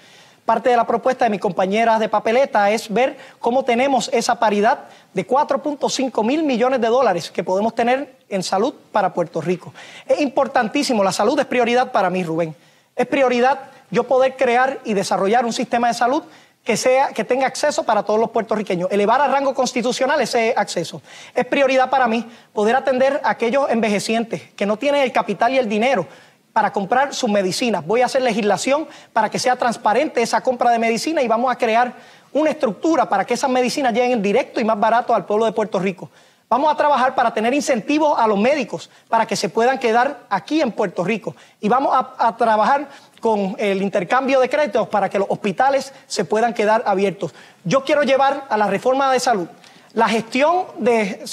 Speaker 2: parte de la propuesta de mis compañeras de papeleta es ver cómo tenemos esa paridad de 4.5 mil millones de dólares que podemos tener en salud para Puerto Rico. Es importantísimo, la salud es prioridad para mí, Rubén. Es prioridad yo poder crear y desarrollar un sistema de salud que, sea, que tenga acceso para todos los puertorriqueños, elevar a rango constitucional ese acceso. Es prioridad para mí poder atender a aquellos envejecientes que no tienen el capital y el dinero para comprar sus medicinas. Voy a hacer legislación para que sea transparente esa compra de medicina y vamos a crear una estructura para que esas medicinas lleguen directo y más barato al pueblo de Puerto Rico. Vamos a trabajar para tener incentivos a los médicos para que se puedan quedar aquí en Puerto Rico. Y vamos a, trabajar con el intercambio de créditos para que los hospitales se puedan quedar abiertos. Yo quiero llevar a la reforma de salud la gestión de,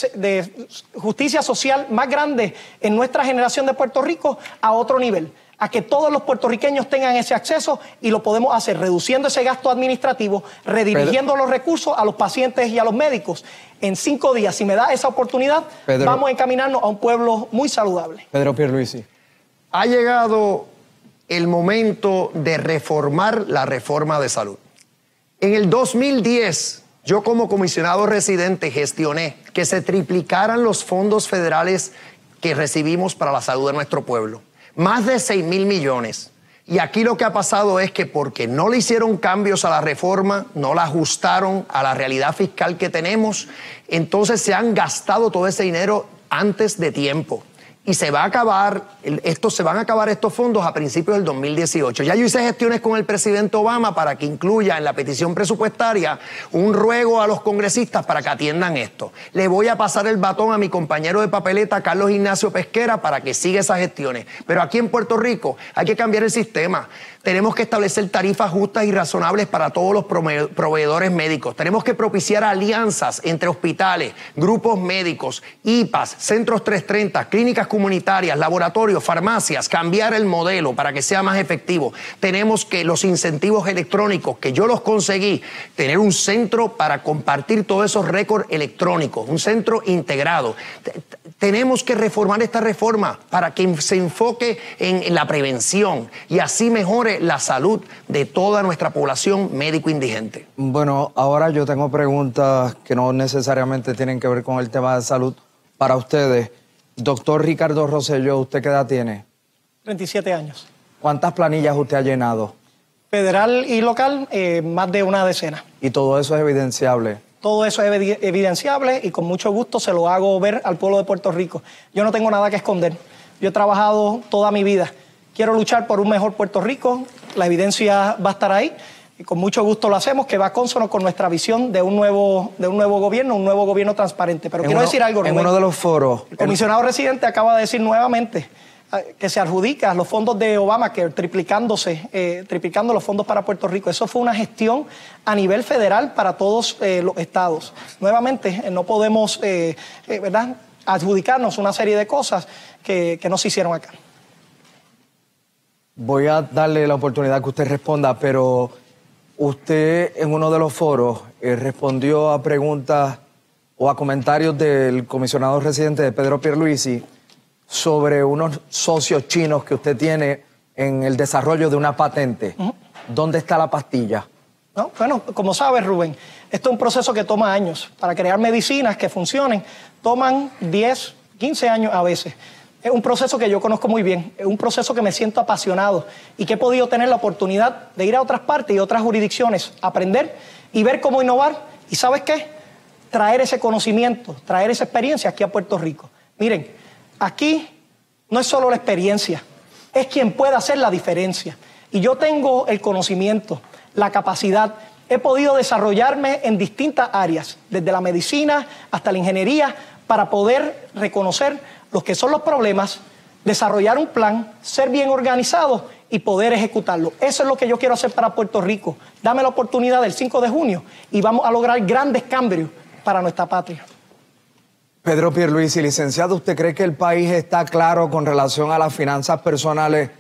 Speaker 2: justicia social más grande en nuestra generación de Puerto Rico a otro nivel, a que todos los puertorriqueños tengan ese acceso y lo podemos hacer reduciendo ese gasto administrativo, redirigiendo los recursos a los pacientes y a los médicos. En cinco días, si me da esa oportunidad, vamos a encaminarnos a un pueblo muy saludable.
Speaker 1: Pedro Pierluisi.
Speaker 3: Ha llegado el momento de reformar la reforma de salud. En el 2010 yo como comisionado residente gestioné que se triplicaran los fondos federales que recibimos para la salud de nuestro pueblo. Más de 6 mil millones. Y aquí lo que ha pasado es que porque no le hicieron cambios a la reforma, no la ajustaron a la realidad fiscal que tenemos, entonces se han gastado todo ese dinero antes de tiempo y se va a acabar, se van a acabar estos fondos a principios del 2018. Ya yo hice gestiones con el presidente Obama para que incluya en la petición presupuestaria un ruego a los congresistas para que atiendan esto. Le voy a pasar el batón a mi compañero de papeleta, Carlos Ignacio Pesquera, para que siga esas gestiones. Pero aquí en Puerto Rico hay que cambiar el sistema. Tenemos que establecer tarifas justas y razonables para todos los proveedores médicos. Tenemos que propiciar alianzas entre hospitales, grupos médicos, IPAs, centros 330, clínicas comunitarias, laboratorios, farmacias, cambiar el modelo para que sea más efectivo. Tenemos que los incentivos electrónicos, que yo los conseguí, tener un centro para compartir todos esos récords electrónicos, un centro integrado. Tenemos que reformar esta reforma para que se enfoque en la prevención y así mejore la salud de toda nuestra población médico indigente.
Speaker 1: Bueno, ahora yo tengo preguntas que no necesariamente tienen que ver con el tema de salud para ustedes. Doctor Ricardo Rosselló, ¿usted qué edad tiene?
Speaker 2: 37 años.
Speaker 1: ¿Cuántas planillas usted ha llenado?
Speaker 2: Federal y local, eh, más de una decena.
Speaker 1: ¿Y todo eso es evidenciable?
Speaker 2: Todo eso es evidenciable y con mucho gusto se lo hago ver al pueblo de Puerto Rico. Yo no tengo nada que esconder. Yo he trabajado toda mi vida quiero luchar por un mejor Puerto Rico, la evidencia va a estar ahí. Y con mucho gusto lo hacemos, que va consono con nuestra visión de un nuevo, de un nuevo gobierno, un nuevo gobierno transparente. Pero quiero decir algo,
Speaker 1: En uno de los foros.
Speaker 2: El comisionado residente acaba de decir nuevamente eh, que se adjudica los fondos de Obama, que triplicándose, eh, triplicando los fondos para Puerto Rico. Eso fue una gestión a nivel federal para todos eh, los estados. Nuevamente, no podemos, ¿verdad?, adjudicarnos una serie de cosas que, que no se hicieron acá.
Speaker 1: Voy a darle la oportunidad que usted responda, pero usted en uno de los foros eh, respondió a preguntas o a comentarios del comisionado residente de Pedro Pierluisi sobre unos socios chinos que usted tiene en el desarrollo de una patente. ¿Dónde está la pastilla?
Speaker 2: No, bueno, como sabes, Rubén, esto es un proceso que toma años. Para crear medicinas que funcionen, toman 10, 15 años a veces. Es un proceso que yo conozco muy bien, es un proceso que me siento apasionado y que he podido tener la oportunidad de ir a otras partes y otras jurisdicciones, aprender y ver cómo innovar. ¿Y sabes qué? Traer ese conocimiento, traer esa experiencia aquí a Puerto Rico. Miren, aquí no es solo la experiencia, es quien puede hacer la diferencia. Y yo tengo el conocimiento, la capacidad, he podido desarrollarme en distintas áreas, desde la medicina hasta la ingeniería, para poder reconocer los que son los problemas, desarrollar un plan, ser bien organizado y poder ejecutarlo. Eso es lo que yo quiero hacer para Puerto Rico. Dame la oportunidad del 5 de junio y vamos a lograr grandes cambios para nuestra patria.
Speaker 1: Pedro Pierluisi, licenciado, ¿usted cree que el país está claro con relación a las finanzas personales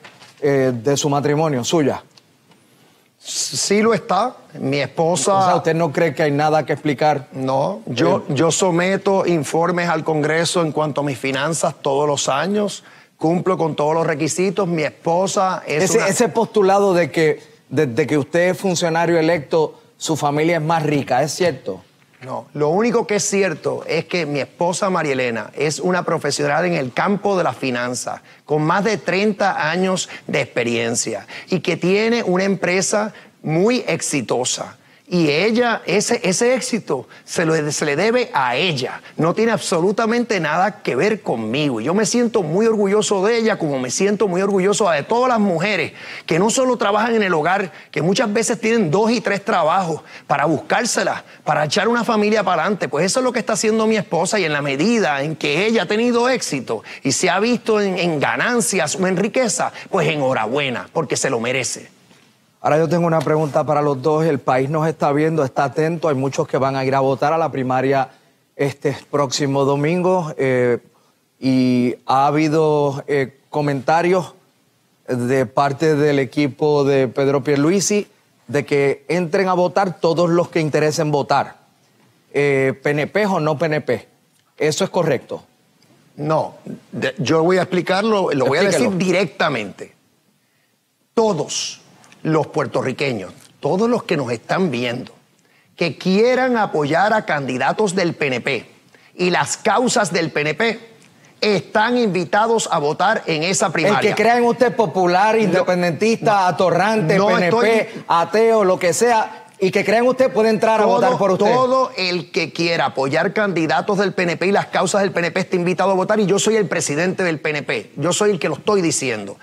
Speaker 1: eh, de su matrimonio, suya?
Speaker 3: Sí lo está. Mi esposa...
Speaker 1: O sea, ¿usted no cree que hay nada que explicar?
Speaker 3: No, yo, yo someto informes al Congreso en cuanto a mis finanzas todos los años, cumplo con todos los requisitos, mi esposa es
Speaker 1: Ese, ese postulado de que desde que usted es funcionario electo, su familia es más rica, ¿es cierto?
Speaker 3: No, lo único que es cierto es que mi esposa María Elena es una profesional en el campo de la finanza, con más de 30 años de experiencia y que tiene una empresa muy exitosa. Y ella, ese, ese éxito se, lo, se le debe a ella. No tiene absolutamente nada que ver conmigo. Y yo me siento muy orgulloso de ella, como me siento muy orgulloso de todas las mujeres que no solo trabajan en el hogar, que muchas veces tienen dos y tres trabajos para buscárselas, para echar una familia para adelante. Pues eso es lo que está haciendo mi esposa y en la medida en que ella ha tenido éxito y se ha visto en, en ganancias o en riqueza, pues enhorabuena, porque se lo merece.
Speaker 1: Ahora yo tengo una pregunta para los dos. El país nos está viendo, está atento. Hay muchos que van a ir a votar a la primaria este próximo domingo. Eh, y ha habido eh, comentarios de parte del equipo de Pedro Pierluisi de que entren a votar todos los que interesen votar. ¿PNP eh, o no PNP? ¿Eso es correcto?
Speaker 3: No, yo voy a explicarlo, lo voy a decir directamente. Todos los puertorriqueños, todos los que nos están viendo, que quieran apoyar a candidatos del PNP y las causas del PNP, están invitados a votar en esa primaria.
Speaker 1: El que crea en usted popular, independentista, atorrante, PNP, ateo, lo que sea, y que crean usted puede entrar a votar por usted.
Speaker 3: Todo el que quiera apoyar candidatos del PNP y las causas del PNP está invitado a votar y yo soy el presidente del PNP. Yo soy el que lo estoy diciendo.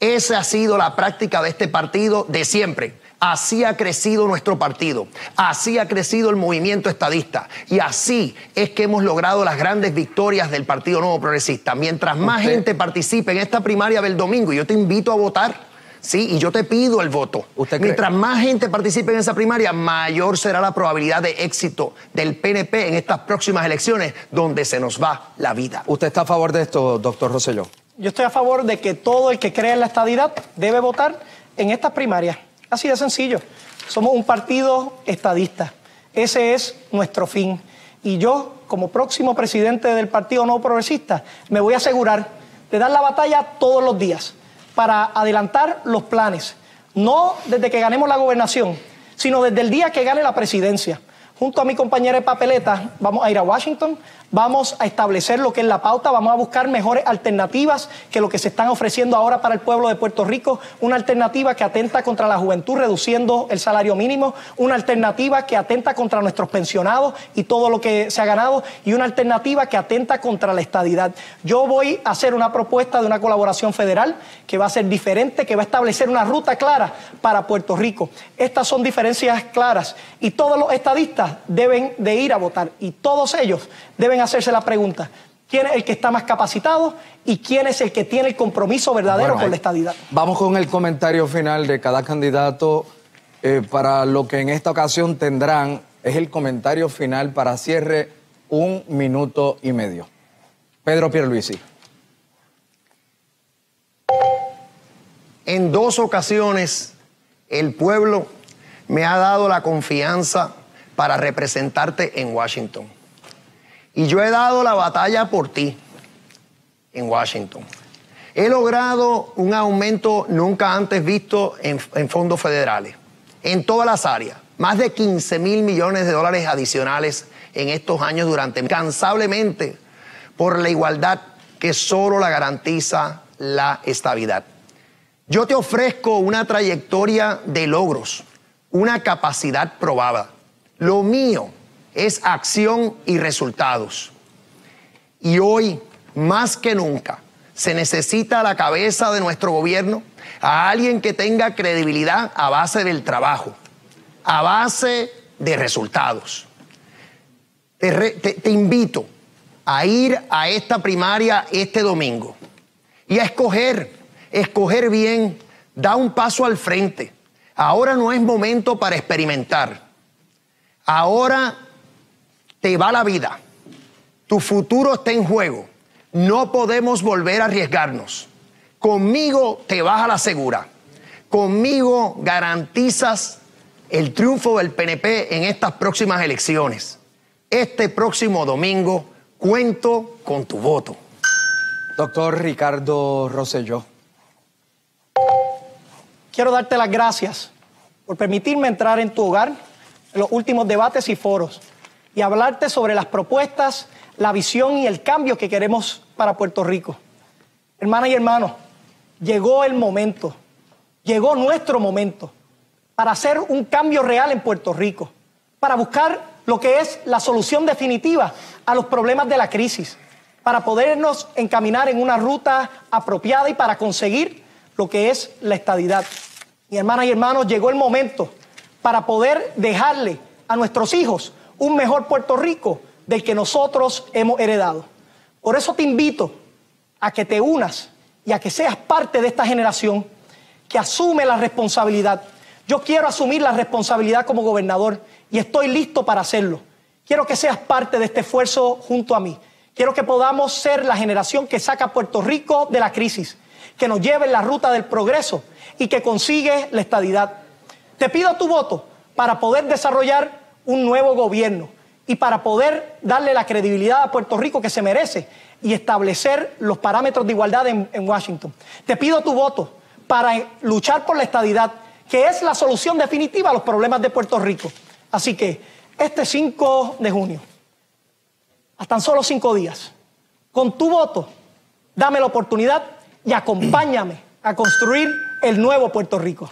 Speaker 3: Esa ha sido la práctica de este partido de siempre. Así ha crecido nuestro partido, así ha crecido el movimiento estadista y así es que hemos logrado las grandes victorias del Partido Nuevo Progresista. Mientras más gente participe en esta primaria del domingo, yo te invito a votar, sí, y yo te pido el voto. Mientras más gente participe en esa primaria, mayor será la probabilidad de éxito del PNP en estas próximas elecciones donde se nos va la vida.
Speaker 1: ¿Usted está a favor de esto, doctor Rosselló?
Speaker 2: Yo estoy a favor de que todo el que cree en la estadidad debe votar en estas primarias. Así de sencillo. Somos un partido estadista. Ese es nuestro fin. Y yo, como próximo presidente del Partido No Progresista, me voy a asegurar de dar la batalla todos los días para adelantar los planes. No desde que ganemos la gobernación, sino desde el día que gane la presidencia. Junto a mi compañera de papeleta vamos a ir a Washington Vamos a establecer lo que es la pauta, vamos a buscar mejores alternativas que lo que se están ofreciendo ahora para el pueblo de Puerto Rico, una alternativa que atenta contra la juventud reduciendo el salario mínimo, una alternativa que atenta contra nuestros pensionados y todo lo que se ha ganado y una alternativa que atenta contra la estadidad. Yo voy a hacer una propuesta de una colaboración federal que va a ser diferente, que va a establecer una ruta clara para Puerto Rico. Estas son diferencias claras y todos los estadistas deben de ir a votar y todos ellos deben hacerse la pregunta, ¿quién es el que está más capacitado y quién es el que tiene el compromiso verdadero con la estadidad?
Speaker 1: Vamos con el comentario final de cada candidato. Eh, para lo que en esta ocasión tendrán es el comentario final para cierre un minuto y medio. Pedro Pierluisi.
Speaker 3: En dos ocasiones el pueblo me ha dado la confianza para representarte en Washington. Y yo he dado la batalla por ti en Washington. He logrado un aumento nunca antes visto en, fondos federales, en todas las áreas. Más de 15 mil millones de dólares adicionales en estos años durante cansablemente por la igualdad que solo la garantiza la estabilidad. Yo te ofrezco una trayectoria de logros, una capacidad probada. Lo mío es acción y resultados. Y hoy, más que nunca, se necesita a la cabeza de nuestro gobierno a alguien que tenga credibilidad a base del trabajo, a base de resultados. Te, invito a ir a esta primaria este domingo y a escoger, escoger bien, da un paso al frente. Ahora no es momento para experimentar. Ahora te va la vida, tu futuro está en juego, no podemos volver a arriesgarnos. Conmigo te vas a la segura, conmigo garantizas el triunfo del PNP en estas próximas elecciones. Este próximo domingo cuento con tu voto.
Speaker 1: Doctor Ricardo Rosselló.
Speaker 2: Quiero darte las gracias por permitirme entrar en tu hogar en los últimos debates y foros y hablarte sobre las propuestas, la visión y el cambio que queremos para Puerto Rico. Hermana y hermano, llegó el momento, llegó nuestro momento para hacer un cambio real en Puerto Rico, para buscar lo que es la solución definitiva a los problemas de la crisis, para podernos encaminar en una ruta apropiada y para conseguir lo que es la estadidad. Mi hermanas y hermanos, llegó el momento para poder dejarle a nuestros hijos un mejor Puerto Rico del que nosotros hemos heredado. Por eso te invito a que te unas y a que seas parte de esta generación que asume la responsabilidad. Yo quiero asumir la responsabilidad como gobernador y estoy listo para hacerlo. Quiero que seas parte de este esfuerzo junto a mí. Quiero que podamos ser la generación que saca a Puerto Rico de la crisis, que nos lleve en la ruta del progreso y que consigue la estadidad. Te pido tu voto para poder desarrollar un nuevo gobierno y para poder darle la credibilidad a Puerto Rico que se merece y establecer los parámetros de igualdad en, Washington. Te pido tu voto para luchar por la estadidad, que es la solución definitiva a los problemas de Puerto Rico. Así que este 5 de junio, a tan solo cinco días, con tu voto, dame la oportunidad y acompáñame a construir el nuevo Puerto Rico.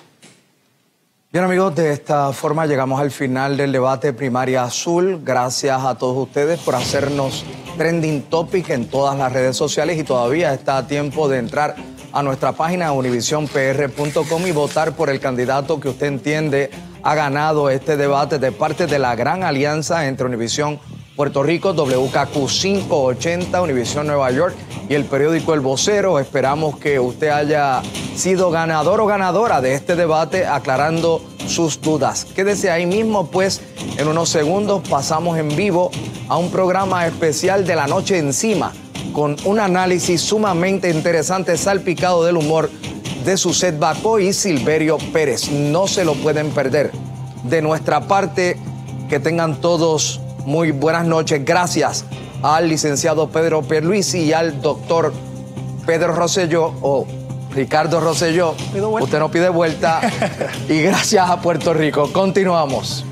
Speaker 1: Bien amigos, de esta forma llegamos al final del debate primaria azul. Gracias a todos ustedes por hacernos trending topic en todas las redes sociales y todavía está a tiempo de entrar a nuestra página univisionpr.com y votar por el candidato que usted entiende ha ganado este debate de parte de la gran alianza entre Univisión Puerto Rico, WKQ 580, Univisión Nueva York y el periódico El Vocero. Esperamos que usted haya sido ganador o ganadora de este debate aclarando sus dudas. Quédese ahí mismo, pues en unos segundos pasamos en vivo a un programa especial de la noche encima con un análisis sumamente interesante salpicado del humor de Suset Bacó y Silverio Pérez. No se lo pueden perder. De nuestra parte, que tengan todos muy buenas noches. Gracias al licenciado Pedro Pierluisi y al doctor Pedro Rosselló o Ricardo Rosselló. Usted no pide vuelta. [laughs] y gracias a Puerto Rico. Continuamos.